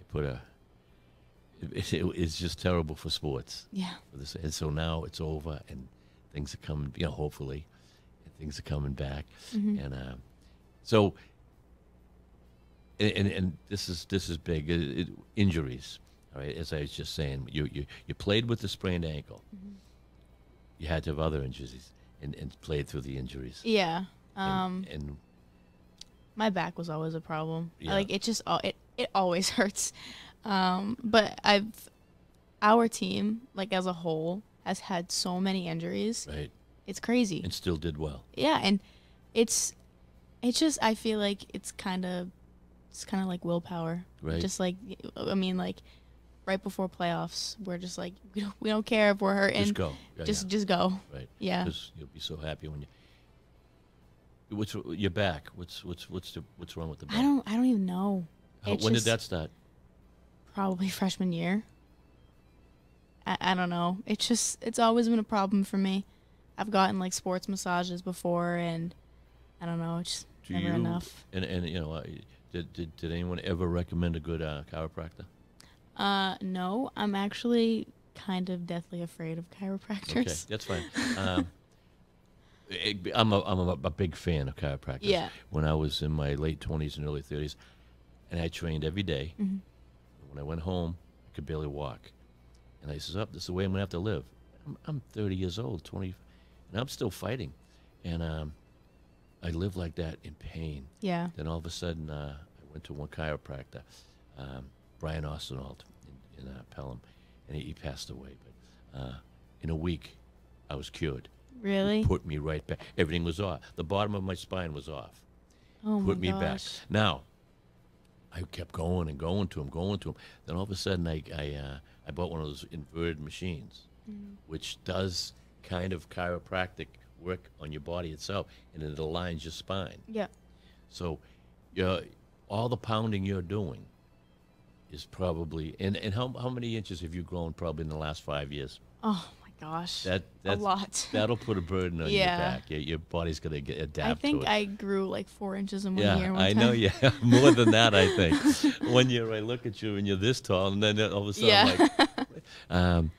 it put a. It, it, it's just terrible for sports yeah for this. And so now it's over, and things are coming. You know, hopefully, things are coming back. Mhm. And uh, so, and, and and this is this is big. It, it, injuries. All right, as I was just saying, you you you played with the sprained ankle. Mm-hmm. You had to have other injuries, and, and played through the injuries. yeah And- um and, my back was always a problem Yeah. like it just it it always (laughs) hurts um but i've our team like as a whole has had so many injuries right, it's crazy and still did well. yeah and it's it's just i feel like it's kind of it's kind of like willpower Right. just like i mean like right before playoffs we're just like (laughs) we don't, we don't care if we're hurt just go. Yeah, just yeah, just go right. yeah Because you'll be so happy when you. What's your back? What's what's what's the, what's wrong with the back? i don't i don't even know How, when just- did that start? probably (laughs) freshman year I, I don't know it's just it's always been a problem for me i've gotten like sports massages before and i don't know it's just Do never you enough and and you know, uh, did did, did anyone ever recommend a good uh, chiropractor? Uh, no, I'm actually kind of deathly afraid of chiropractors. Okay, that's fine. Um, (laughs) it- I'm a I'm a, a big fan of chiropractors. Yeah. When I was in my late twenties and early thirties, and I trained every day. Mhm. When I went home, I could barely walk, and I says, "Up, this is the way I'm gonna have to live." I'm, I'm 30 years old, 20, and I'm still fighting, and um, I lived like that in pain. Yeah. Then all of a sudden, uh, I went to one chiropractor, um, Brian Austinalt in, in uh, Pelham, and he, he passed away. But uh, in a week, I was cured. Really? Put me right back. Everything was off. The bottom of my spine was off. Oh my Put me gosh. back. Now, I kept going and going to him, going to him. Then all of a sudden, I I, uh, I bought one of those inverted machines, Mm-hmm. which does kind of chiropractic work on your body itself, and it aligns your spine. Yeah. So, you're, all the pounding you're doing is probably and, and how, how many inches have you grown probably in the last five years? Oh my gosh. That a lot. (laughs) that'll put a burden on Yeah. your back. Your, your body's gonna get adapt I think to it. I grew like four inches in one yeah, year. One I time. know. Yeah, (laughs) more than that, I think. (laughs) One year I look at you and you're this tall, and then all of a sudden, Yeah. I'm like, um,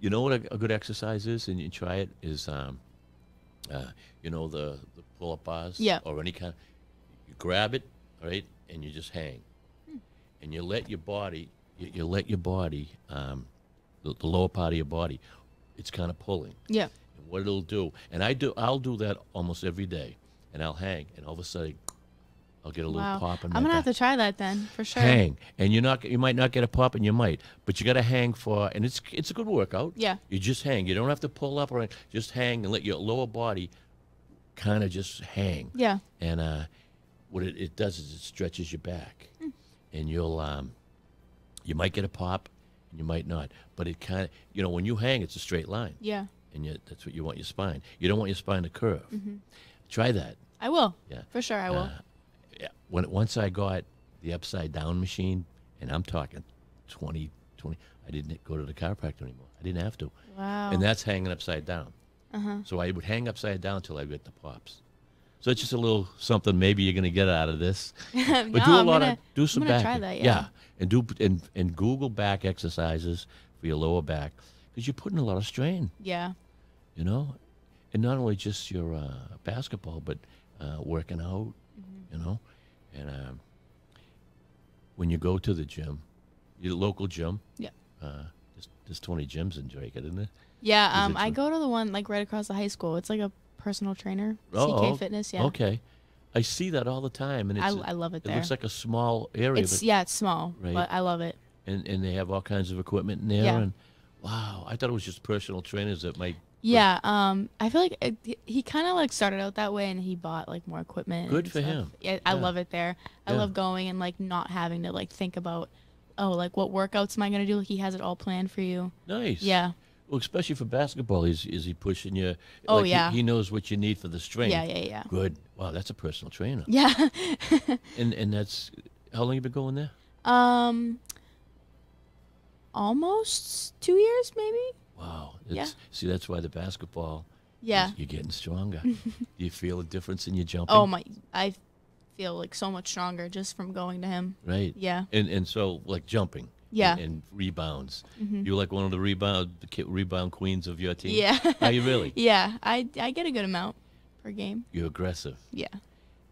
you know what a, a good exercise is, and you try it is, um, uh, you know, the the pull up bars, Yeah. or any kind. You grab it, all right, and you just hang, Hmm. and you let your body, you, you let your body, um, the, the lower part of your body, it's kind of pulling yeah. and what it'll do. And I do, I'll do that almost every day, and I'll hang, and all of a sudden, I'll get a little Wow. pop in I'm gonna have to try that then for sure. Hang, and you're not, you might not get a pop, and you might, but you got to hang for, and it's it's a good workout. Yeah. You just hang. You don't have to pull up or anything. just hang and let your lower body kind of just hang. Yeah. And uh, what it, it does is it stretches your back, Hmm. and you'll um, you might get a pop, and you might not. But it kind of, you know, when you hang, it's a straight line Yeah. and yet that's what you want your spine. You don't want your spine to curve. Mm-hmm. Try that. I will. Yeah. For sure, I will. Uh. When once I got the upside down machine, and I'm talking 20, 20, I didn't go to the chiropractor anymore. I didn't have to, wow. and that's hanging upside down. uh-huh. So I would hang upside down until I get the pops. So it's just a little something maybe you're gonna get out of this. no, (laughs) But do a I'm lot gonna, of do some back. try that. Yeah. and do and and Google back exercises for your lower back because you're putting a lot of strain. Yeah. You know, and not only just your uh, basketball, but uh, working out. You know, and um, when you go to the gym, your local gym. Yeah. Uh, there's, there's 20 gyms in Dracut, isn't there? Yeah. Is Um, it I go to the one like right across the high school. It's like a personal trainer, Oh, CK Fitness. Yeah. Okay. I see that all the time, and it's I, I love it it there. looks like a small area, it's but, yeah, it's small, Right. but I love it. and and they have all kinds of equipment in there. Yeah. And wow, I thought it was just personal trainers that might. Yeah. Um, I feel like it, he- kind of like started out that way, and he bought like more equipment. Good for stuff. him. Yeah, I Yeah. love it there. I Yeah. love going and like not having to like think about, oh, like what workouts am I gonna do? Like he has it all planned for you. Nice. Yeah. Well, especially for basketball, is is he pushing you? Oh, like, he- yeah. He, knows what you need for the strength. Yeah. Yeah. Yeah. Good. Wow, that's a personal trainer. Yeah. (laughs) And and that's how long you been going there? um. Almost two years, maybe. Wow. Yeah. See, that's why the basketball. is- Yeah. You're getting stronger. Do (laughs) you feel a difference in your jumping? Oh my! I feel like so much stronger just from going to him. Right. Yeah. And and so like jumping. Yeah. And, and rebounds. Mhm. You're like one of the rebound the rebound queens of your team. Yeah. Are you really? (laughs) yeah. I I get a good amount per game. You're aggressive. Yeah.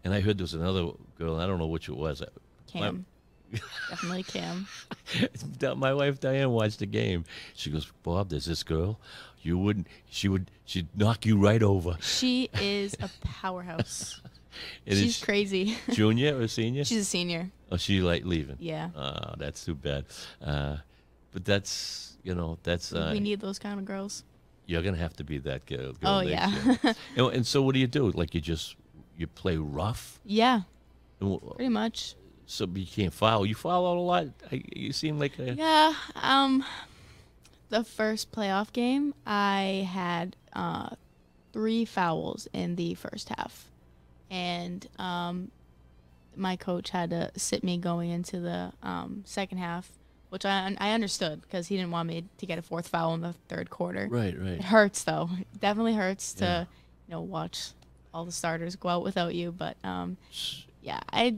And I heard there was another girl. I don't know which it was. Cam. Definitely Cam. (laughs) My wife Diane watched the game. She goes, Bob, there's this girl. You wouldn't. She would. She'd knock you right over. She is a powerhouse. (laughs) She's crazy. (laughs) junior or senior? She's a senior. oh, she like leaving. Yeah. Oh, that's too bad. Uh, but that's you know that's uh, we need those kind of girls. you're gonna have to be that girl. girl Oh yeah. and, and so what do you do? Like you just you play rough. yeah. Pretty much. So you can't foul. You foul a lot. You seem like a, Yeah. Um. The first playoff game, I had uh, three fouls in the first half, and um, my coach had to sit me going into the um, second half, which I I understood because he didn't want me to get a fourth foul in the third quarter. right, right. It hurts though. It definitely hurts to Yeah. you know watch all the starters go out without you. But um, yeah, I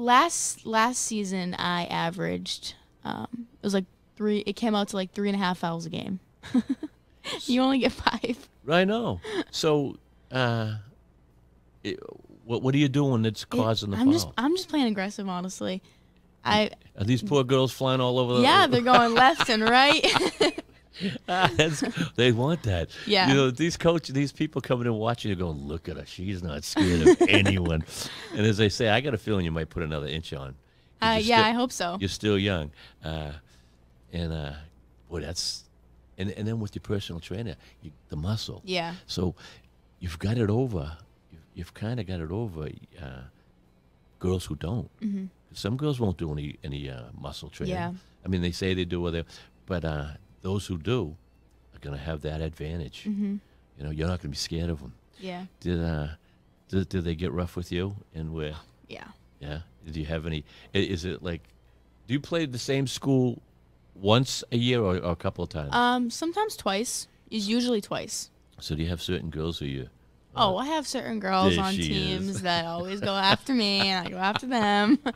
last last season I averaged um, it was like three. It came out to like three and a half fouls a game. (laughs) you only get five. I know. So, uh, it, what what are you doing that's causing the I'm foul? just I'm just playing aggressive, honestly. I are these poor girls flying all over? the yeah, they're going left and right. (laughs) (laughs) (laughs) Ah, they want that. Yeah. You know, these coach, these people coming and watching, you going, look at her. She's not scared of anyone. (laughs) And as they say, I got a feeling you might put another inch on. uh, yeah, I hope so. You're still young. Uh, and, uh, boy, that's, and, and then with your personal trainer, you, the muscle. Yeah, So you've got it over. You've, you've kind of got it over uh, girls who don't. hmm Some girls won't do any any uh, muscle training. Yeah. I mean, they say they do, whether, but uh, those who do are going to have that advantage. hmm You know, you're not going to be scared of them. yeah, Did uh, did, did they get rough with you? And where? yeah. Yeah. Do you have any? Is it like? Do you play the same school once a year or, or a couple of times? Um, sometimes twice. Is usually twice. so do you have certain girls who you? Oh, I have certain girls on teams is. that (laughs) always go after me, and I go after them. (laughs)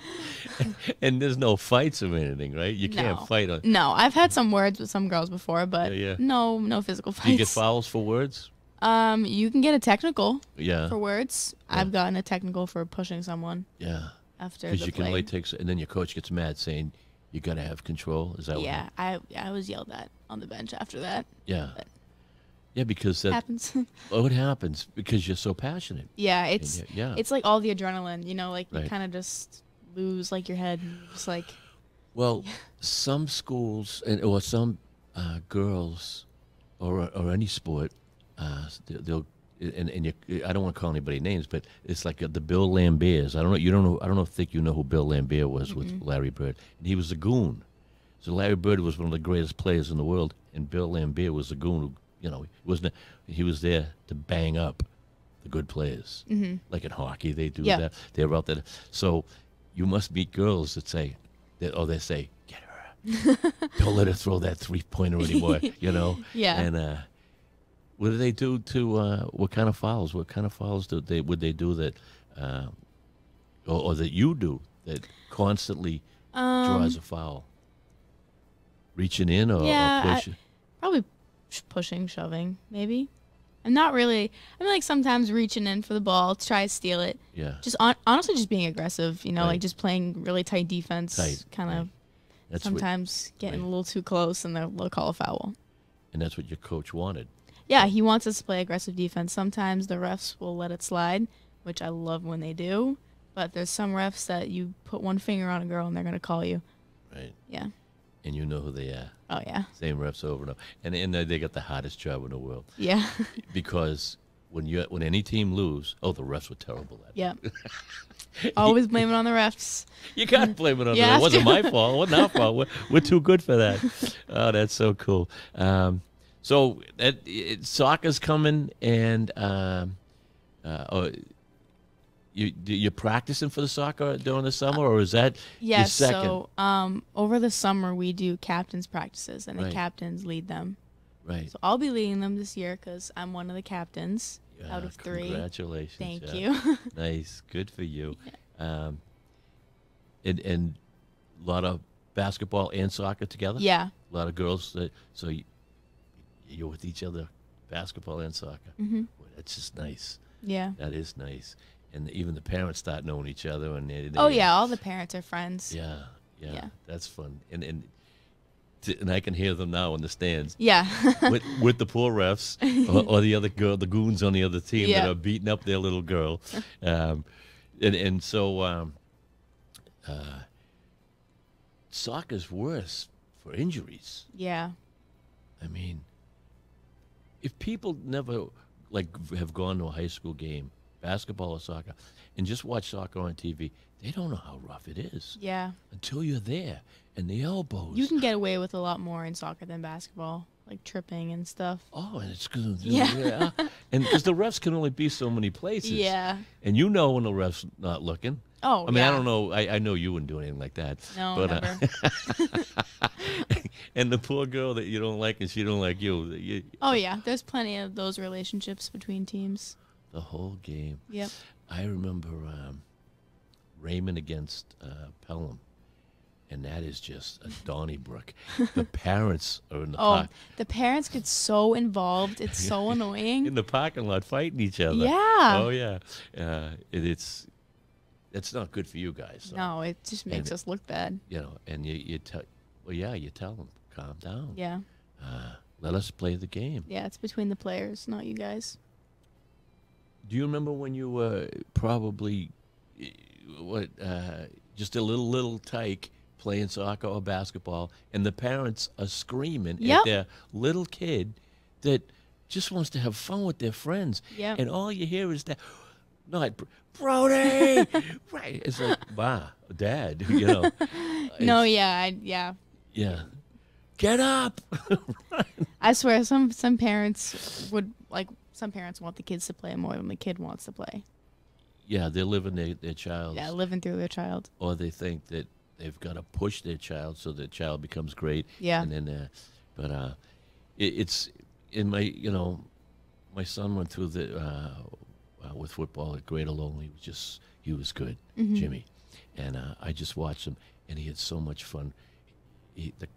And there's no fights or anything, right? You can't fight on. no, I've had some words with some girls before, but Yeah, yeah. no, no physical fights. you get fouls for words? Um, you can get a technical Yeah. for words. I've gotten a technical for pushing someone Yeah. after Because you can play. only take, and then your coach gets mad saying, "You got to have control." Is that what? yeah, I I was yelled at on the bench after that. Yeah. But- Yeah, because that Happens. (laughs) oh, it happens because you're so passionate. yeah, it's yeah. it's like all the adrenaline, you know, like Right. you kind of just lose like your head, and just like well, (laughs) some schools and or some uh, girls, or or any sport, uh, they- they'll. And, and you, I don't want to call anybody names, but it's like uh, the Bill Laimbeers. I don't know. You don't know. I don't know. Think you know who Bill Laimbeer was with Larry Bird. And he was a goon. So Larry Bird was one of the greatest players in the world, and Bill Laimbeer was a goon who, you know, he wasn't. He was there to bang up the good players. hmm Like in hockey, they do Yeah. that. They're out there. So you must meet girls that say, that, or they say, get her. (laughs) Don't let her throw that three pointer anymore. (laughs) You know. Yeah. And uh, what do they do to uh, what kind of fouls? What kind of fouls do they would they do that, uh, or, or that you do that constantly Um, draws a foul? Reaching in or, Yeah, or I- pushing? probably pushing, shoving, maybe. I'm not really. I'm like sometimes reaching in for the ball to try to steal it. yeah. Just on, honestly, just being aggressive. You know, Right. like just playing really tight defense. Tight, kind right. of That's what, sometimes getting right. a little too close and they'll, they'll call a foul. and that's what your coach wanted. Yeah, he wants us to play aggressive defense. Sometimes the refs will let it slide, which I love when they do. But there's some refs that you put one finger on a girl and they're gonna call you. Right. Yeah. And you know who they are. Oh yeah. Same refs over and over. And, and they got the hottest job in the world Yeah. (laughs) because when you when any team lose, oh, the refs were terrible at it. yeah. (laughs) Always blame it on the refs. You can't blame it on them. It wasn't my fault. It wasn't our fault. We're, we're too good for that. (laughs) Oh, that's so cool. Um, so that, it, soccer's coming, and um, uh, oh, you you're practicing for the soccer during the summer, or is that your Yes. second? So um, over the summer we do captains practices and Right. the captains lead them. right. So I'll be leading them this year because I'm one of the captains out Ah, of three. Congratulations. Thank yeah. you. (laughs) (laughs) Nice. Good for you. Um, and and a lot of basketball and soccer together. yeah. A lot of girls. That, so you, you're with each other, basketball and soccer. hmm Boy, that's just nice. Yeah. That is nice. And even the parents start knowing each other, and they, Oh yeah, all the parents are friends. yeah, yeah, Yeah. That's fun. And and and I can hear them now in the stands Yeah. (laughs) with with the poor refs or, or the other girl, the goons on the other team that are beating up their little girl. (laughs) Um, and and so um, uh, soccer's worse for injuries. yeah. I mean, if people never like have gone to a high school game, basketball or soccer, and just watch soccer on TV, they don't know how rough it is Yeah. until you're there and the elbows. You can get away with a lot more in soccer than basketball, like tripping and stuff. Oh, and it's good. Yeah. and because the refs can only be so many places. Yeah. And you know when the refs not looking. Oh, I mean, yeah. I don't know. I, I know you wouldn't do anything like that. No, but, uh, never. (laughs) and the poor girl that you don't like and she don't like you. you oh yeah, there's plenty of those relationships between teams. The whole game. Yep. I remember um, Raymond against uh, Pelham, and that is just a (laughs) Donnybrook. the parents are in the Oh, park, the parents get so involved. It's so (laughs) annoying. in the parking lot fighting each other. Yeah. Oh yeah. Uh, it, it's it's not good for you guys. so, No, it just makes And- us look bad. You know, and you you tell well yeah you tell them calm down. Yeah. Uh, let us play the game. Yeah, it's between the players, not you guys. Do you remember when you were probably what uh, just a little little tyke playing soccer or basketball, and the parents are screaming Yep. at their little kid that just wants to have fun with their friends, Yep. and all you hear is that. Not Br- Brody, (laughs) right? It's like, wow, dad, (laughs) you know. (laughs) No, yeah, I, yeah. yeah. Get up. I swear, some some parents would like some parents want the kids to play more than the kid wants to play. yeah, they're living their, their child's Yeah, living through their child. or they think that they've got to push their child so their child becomes great. Yeah. And then, uh, but uh, it, it's in my, you know, my son went through the uh, uh, with football at Greater Lowell. He was just he was good, Mm-hmm. Jimmy, and uh, I just watched him, and he had so much fun. He, the,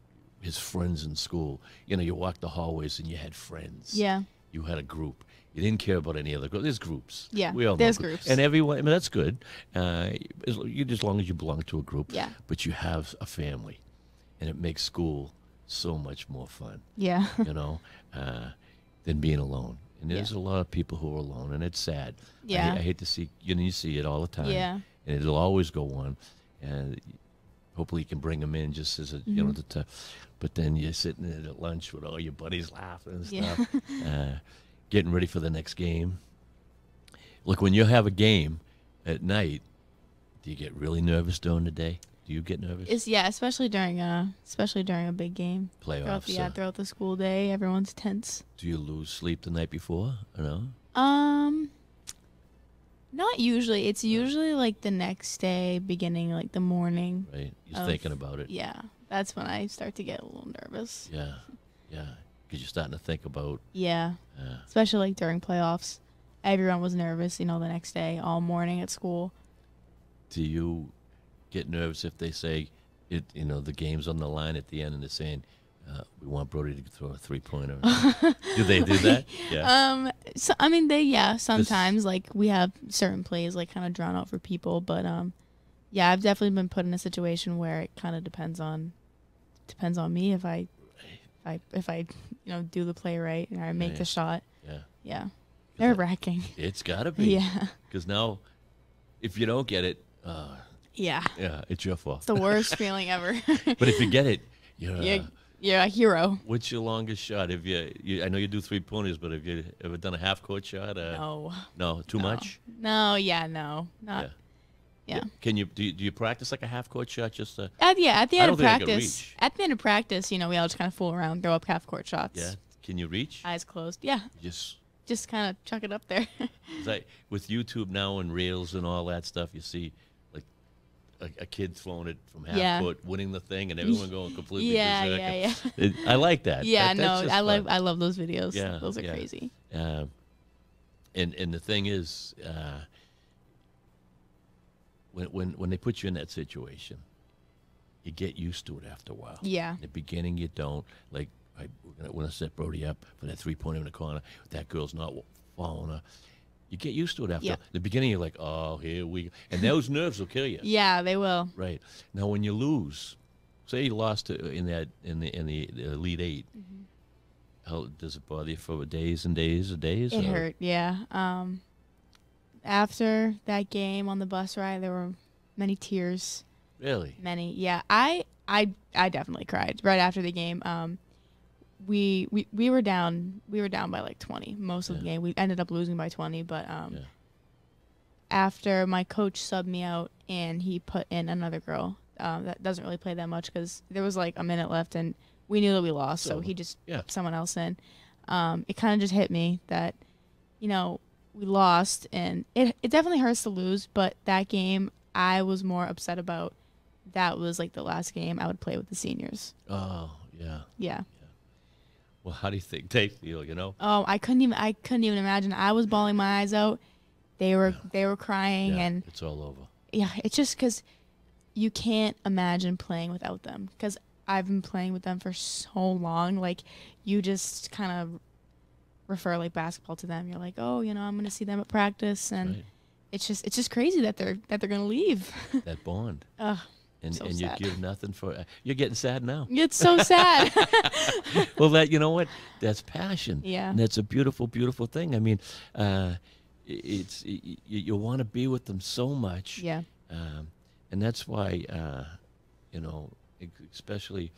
his friends in school, you know, you walked the hallways and you had friends. Yeah. You had a group. You didn't care about any other group. There's groups. Yeah, we all there's grou- groups. and everyone. I mean, that's good. Uh, as, you, as long as you belong to a group. Yeah. But you have a family, and it makes school so much more fun. Yeah. (laughs) You know, uh, than being alone. And there's Yeah. a lot of people who are alone, and it's sad. Yeah. I hate to see you know you see it all the time. Yeah. And it'll always go on, and hopefully you can bring them in just as a you know Mhm. to, to but then you're sitting at lunch with all your buddies laughing and Yeah. stuff, (laughs) uh, getting ready for the next game. Look, when you have a game at night, do you get really nervous during the day? Do you get nervous? It's yeah, especially during a especially during a big game. Throughout Playoffs. the, yeah, uh, throughout the school day, everyone's tense. do you lose sleep the night before? Or no. Um, Not usually. It's usually like the next day, beginning like the morning. Right? You're Of- thinking about it. Yeah, that's when I start to get a little nervous. Yeah, yeah. Because you're starting to think about. Yeah, Uh, especially like during playoffs. Everyone was nervous, you know, the next day, all morning at school. do you get nervous if they say, it? You know, the game's on the line at the end, and they're saying, uh, "We want Brody to throw a three pointer." (laughs) do they do that? Yeah. Um, so I mean, they yeah, sometimes like we have certain plays like kind of drawn out for people, but um, yeah, I've definitely been put in a situation where it kind of depends on depends on me if I I if I you know do the play right or I make Right. the shot. yeah. Yeah, nerve wracking. It's got to be. Yeah, Because now, if you don't get it, uh, yeah, yeah, it's your fault. it's the worst (laughs) feeling ever. But if you get it, you're. you're, you're a hero. what's your longest shot? Have you, you? I know you do three pointers, but have you ever done a half court shot? Uh, No, No, too no. much. No, yeah, no, not. Yeah. Can you do, you do you practice like a half court shot? Just uh, At, yeah, at the end of think I could practice, at the end of practice, you know, we all just kind of fool around, throw up half court shots. yeah. Can you reach? eyes closed. Yeah, Just just kind of chuck it up there. (laughs) I, with YouTube now and reels and all that stuff, you see like a, a kid throwing it from half Yeah. court, winning the thing, and everyone going completely (laughs) yeah, berserk. yeah, (laughs) yeah. I like that. yeah, That- no, I love. I love those videos. Yeah, those are yeah. crazy. Um, and and the thing is, uh, when when when they put you in that situation, you get used to it after a while. Yeah, In the beginning, you don't like. I when I set Brody up for that three pointer in the corner, that girl's not following her. You get used to it after Yeah. the beginning. You're like, oh, here we, go. and those (laughs) nerves will kill you. yeah, they will. Right now, when you lose, say you lost in that in the in the, the elite 8 Mm-hmm. how does it bother you for days and days and days? It or- hurt. Yeah. Um, after that game on the bus ride, there were many tears. Really? Many. Yeah, I I I definitely cried right after the game. Um, we we we were down. We were down by like twenty most of the game. We ended up losing by twenty, but um. Yeah. after my coach subbed me out and he put in another girl um, that doesn't really play that much because there was like a minute left and we knew that we lost, so So, he just yeah. put someone else in. Um, it kind of just hit me that, you know, we lost and it it definitely hurts to lose, but that game I was more upset about. That was like the last game I would play with the seniors. Oh, yeah. Yeah. Well, how do you think they feel? You know? Oh, I couldn't even I couldn't even imagine. I was bawling my eyes out. They were they were crying yeah, and it's all over. yeah, it's just because you can't imagine playing without them. Because I've been playing with them for so long. Like, you just kind of refer like basketball to them. You're like, oh, you know, I'm gonna see them at practice, and Right. it's just it's just crazy that they're that they're gonna leave. (laughs) That bond, Ugh, and So and you give nothing for. uh, You're getting sad now. it's so sad. (laughs) (laughs) well, that you know what? That's passion. Yeah. And that's a beautiful, beautiful thing. I mean, uh, it's y- y- you want to be with them so much. yeah, Um, and that's why, uh, you know, especially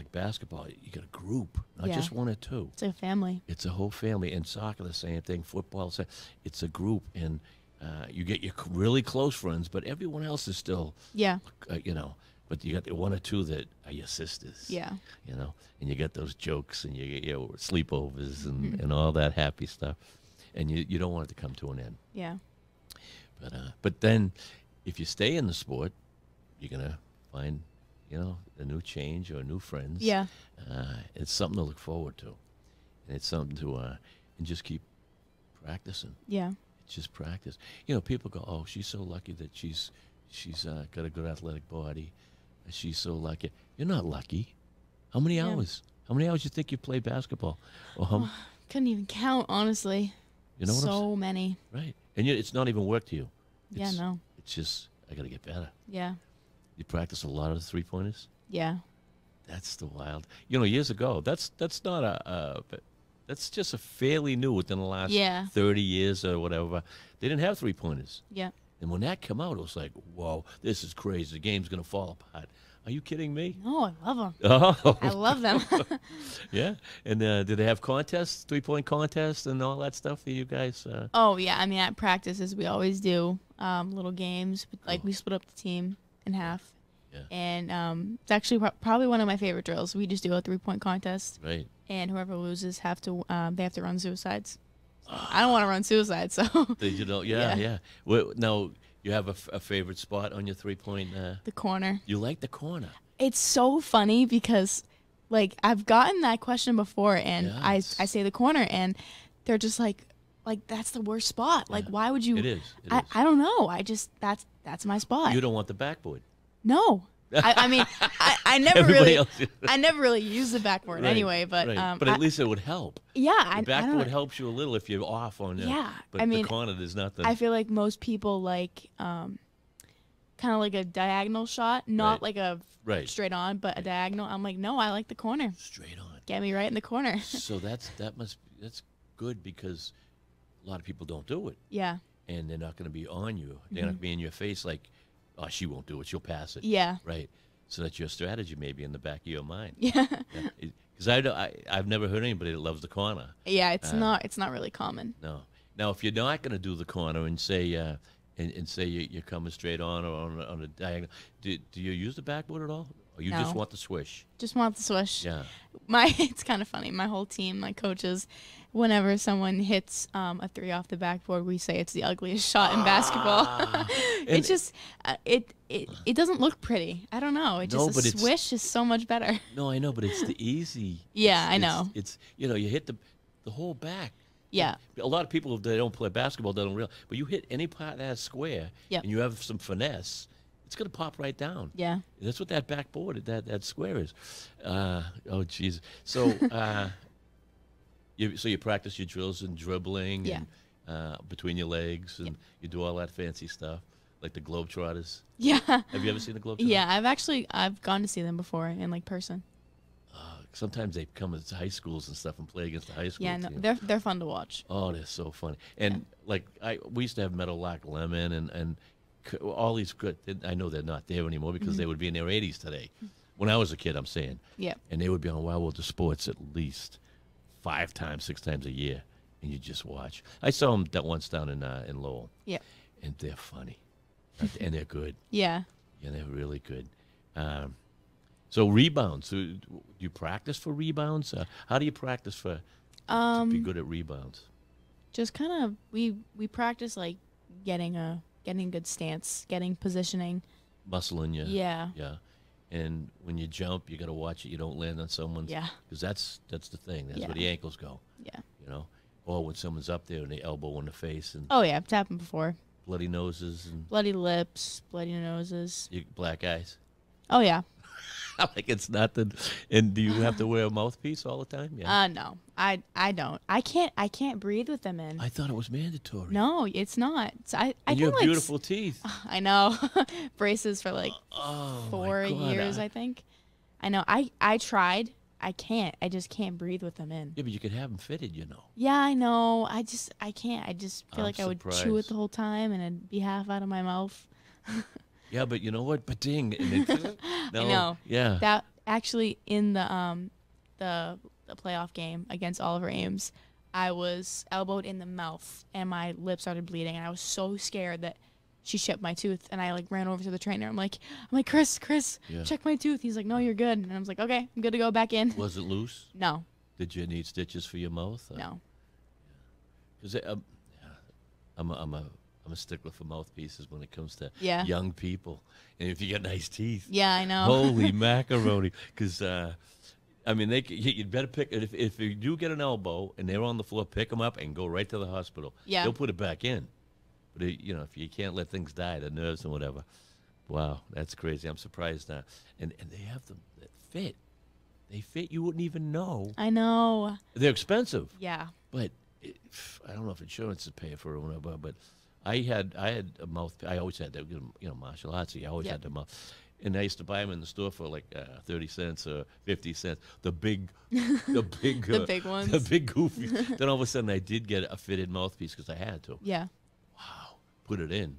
like basketball, you got a group, not Yeah. just one or two. it's a family. It's a whole family. And soccer, the same thing. Football, sa- it's a group, and uh, you get your really close friends, but everyone else is still, Yeah, uh, you know. But you got the one or two that are your sisters. yeah, You know, and you get those jokes, and you get your sleepovers, and, Mm-hmm. and all that happy stuff, and you you don't want it to come to an end. yeah, But uh, but then, if you stay in the sport, you're gonna find, you know, a new change or new friends. yeah, Uh, it's something to look forward to, and it's something to uh, and just keep practicing. yeah, It's just practice. You know, people go, "Oh, she's so lucky that she's she's uh, got a good athletic body. She's so lucky." You're not lucky. How many Yeah. hours? How many hours you think you play basketball? Or how, couldn't even count honestly. you know what I'm so many. Right. And you, it's not even work to you. Yeah, no, It's just I got to get better. yeah, You practice a lot of the three pointers. yeah, That's the wild. You know, years ago, that's that's not a. Uh, that's just a fairly new within the last Yeah. thirty years or whatever. They didn't have three pointers, yeah. and when that came out, it was like, whoa, this is crazy. The game's gonna fall apart. Are you kidding me? No, I love them. (laughs) Oh, I love them. (laughs) yeah. And uh, did they have contests, three point contests, and all that stuff for you guys? Uh, Oh yeah, I mean at practices we always do um, little games. Like Cool. we split up the team half, Yeah. and um, it's actually pro- probably one of my favorite drills. We just do a three point contest, right. and whoever loses have to um, they have to run suicides. I don't want to run suicide, so (laughs) you know? (laughs) Yeah, Yeah. yeah. Well, now you have a, f- a favorite spot on your three point. Uh, the corner. you like the corner. It's so funny because, like, I've gotten that question before, and Yes. I I say the corner, and they're just like, like that's the worst spot. Like, Yeah. why would you? It is. It I, is. I don't know. I just that's that's my spot. you don't want the backboard. no, I, I mean, I, I (laughs) never Everybody really. I never really use the backboard Right, anyway. But right. um, but at I- least it would help. yeah, I, The backboard helps you a little if you're off on it. Yeah, But I mean, the corner, there's nothing. I feel like most people like um, kind of like a diagonal shot, not Right. like a Right. straight on, but a diagonal. I'm like, no, I like the corner. Straight on. Get me right in the corner. so that's that must that's good because a lot of people don't do it, yeah, and they're not going to be on you. They're not going to be in your face like, oh, she won't do it. She'll pass it. Mm-hmm. yeah, Right. So that's your strategy, maybe in the back of your mind. (laughs) yeah, Because I, don't- I I've never heard anybody that loves the corner. yeah. It's Uh, not. It's not really common. No. Now, if you're not going to do the corner and say, uh, and, and say you, you're coming straight on or on, a- on a diagonal, do, do you use the backboard at all? Or you just want the swish? Just want the swish. Yeah. My (laughs) it's kind of funny. My whole team, my coaches, whenever someone hits um, a three off the backboard, we say it's the ugliest shot in basketball. (laughs) Ah. And- it's just uh, it, it it doesn't look pretty. I don't know. It No, just but a it's- swish is so much better. (laughs) No, I know, but it's the easy. (laughs) Yeah, It's- I know. It's, you know, you hit the the whole back. Yeah. A lot of people they don't play basketball they don't realize, but you hit any part of that square, Yep. and you have some finesse, it's gonna pop right down. Yeah. That's what that backboard, that that square is. Uh, oh, jeez. So, uh, you so you practice your drills and dribbling Yeah. and uh, between your legs, and you do all that fancy stuff like the Globetrotters. Yeah. Have you ever seen the (laughs) Globetrotters? Yeah, I've actually I've gone to see them before in like person. Sometimes they come to high schools and stuff and play against the high school Yeah, no, they're they're fun to watch. Oh, they're so funny. And like I, we used to have Meadowlark Lemon and and all these good. I know they're not there anymore because Mm-hmm. they would be in their 80s today. When I was a kid, I'm saying. Yeah. And they would be on Wide World of Sports at least five times, six times a year, and you just watch. I saw them that once down in uh, in Lowell, Yeah. and they're funny, and they're good. (laughs) Yeah. Yeah, they're really good. Um, so rebounds. So do you practice for rebounds? Uh, how do you practice for to be Um good at rebounds? just kind of we we practice like getting a getting good stance, getting positioning. Muscle in you. Yeah. Yeah. And when you jump, you got to watch it. You don't land on someone's. Yeah. Because that's that's the thing. That's where the ankles go. Yeah. You know, or when someone's up there and they elbow in the face and Oh yeah, it's happened before. bloody noses and Bloody lips, bloody noses. you, black eyes. Oh yeah. (laughs) like it's nothing. And do you have to wear a mouthpiece all the time? Yeah. Uh no. I I don't. I can't I can't breathe with them in. I thought it was mandatory. no, it's not. It's- I I And you have like, beautiful teeth. (laughs) I know. (laughs) Braces for like Oh, my four years, I- I think. I know. I I tried. I can't. I just can't breathe with them in. yeah, but you could have them fitted, you know. Yeah, I know. I just I can't. I just feel I'm like I would chew it the whole time and it'd be half out of my mouth. Yeah, but you know what? But ding. And (laughs) no, know. Yeah. That actually in the um the the playoff game against Oliver Ames, I was elbowed in the mouth and my lip started bleeding and I was so scared that she chipped my tooth and I like ran over to the trainer. I'm like I'm like Chris, Chris, Yeah. check my tooth. He's like, No, you're good. And I was like, Okay, I'm good to go back in. was it loose? No, Did you need stitches for your mouth? Uh, no. Because I'm a, I'm a I'm a stickler for mouthpieces when it comes to Yeah. young people, and if you got nice teeth, Yeah, I know. holy (laughs) macaroni! Because uh, I mean, they you'd better pick if if you do get an elbow and they're on the floor, pick them up and go right to the hospital. Yeah. they'll put it back in. But it, you know, if you can't let things die, the nerves and whatever. Wow, that's crazy. I'm surprised now. And and they have them that fit. They fit. You wouldn't even know. I know. They're expensive. Yeah. But it, I don't know if insurance is paying for it or whatever. But I had I had a mouth. I always had that. You know, martial. I always Yep. had the mouth. And I used to buy them in the store for like uh, thirty cents or fifty cents. The big, (laughs) the big, The uh, big (laughs) the big goofy. (laughs) then all of a sudden, I did get a fitted mouthpiece because I had to. Yeah. Wow, put it in.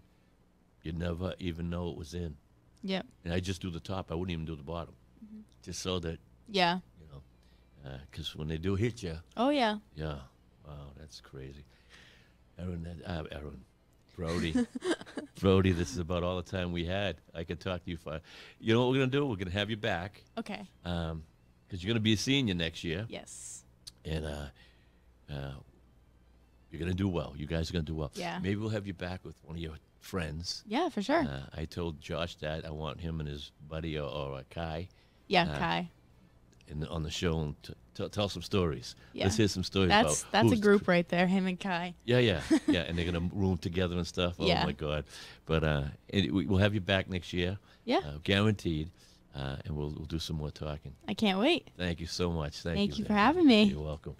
You'd never even know it was in. Yep. And I just do the top. I wouldn't even do the bottom, Mm-hmm. just so that Yeah. you know, because when they do hit you, Oh yeah. yeah. Wow, that's crazy. Aaron, that, uh, Aaron, Brody, (laughs) Brody, this is about all the time we had. I could talk to you for. You know what we're gonna do? We're gonna have you back Okay. because you're gonna be a senior next year, Yes. and uh, uh, You're gonna do well. You guys are gonna do well. Yeah. Maybe we'll have you back with one of your friends. Yeah, for sure. Uh, I told Josh that I want him and his buddy or, or uh, Kai yeah, uh, Kai. In the, on the show and t- tell some stories. Yeah. Let's hear some stories That's about that's a group right there, him and Kai. Yeah, yeah, (laughs) yeah, and they're gonna room together and stuff. Oh Yeah. my god! But uh, it, we, we'll have you back next year, Yeah, uh, guaranteed, uh, and we'll we'll do some more talking. I can't wait. Thank you so much. Thank, Thank you for having me. You're welcome.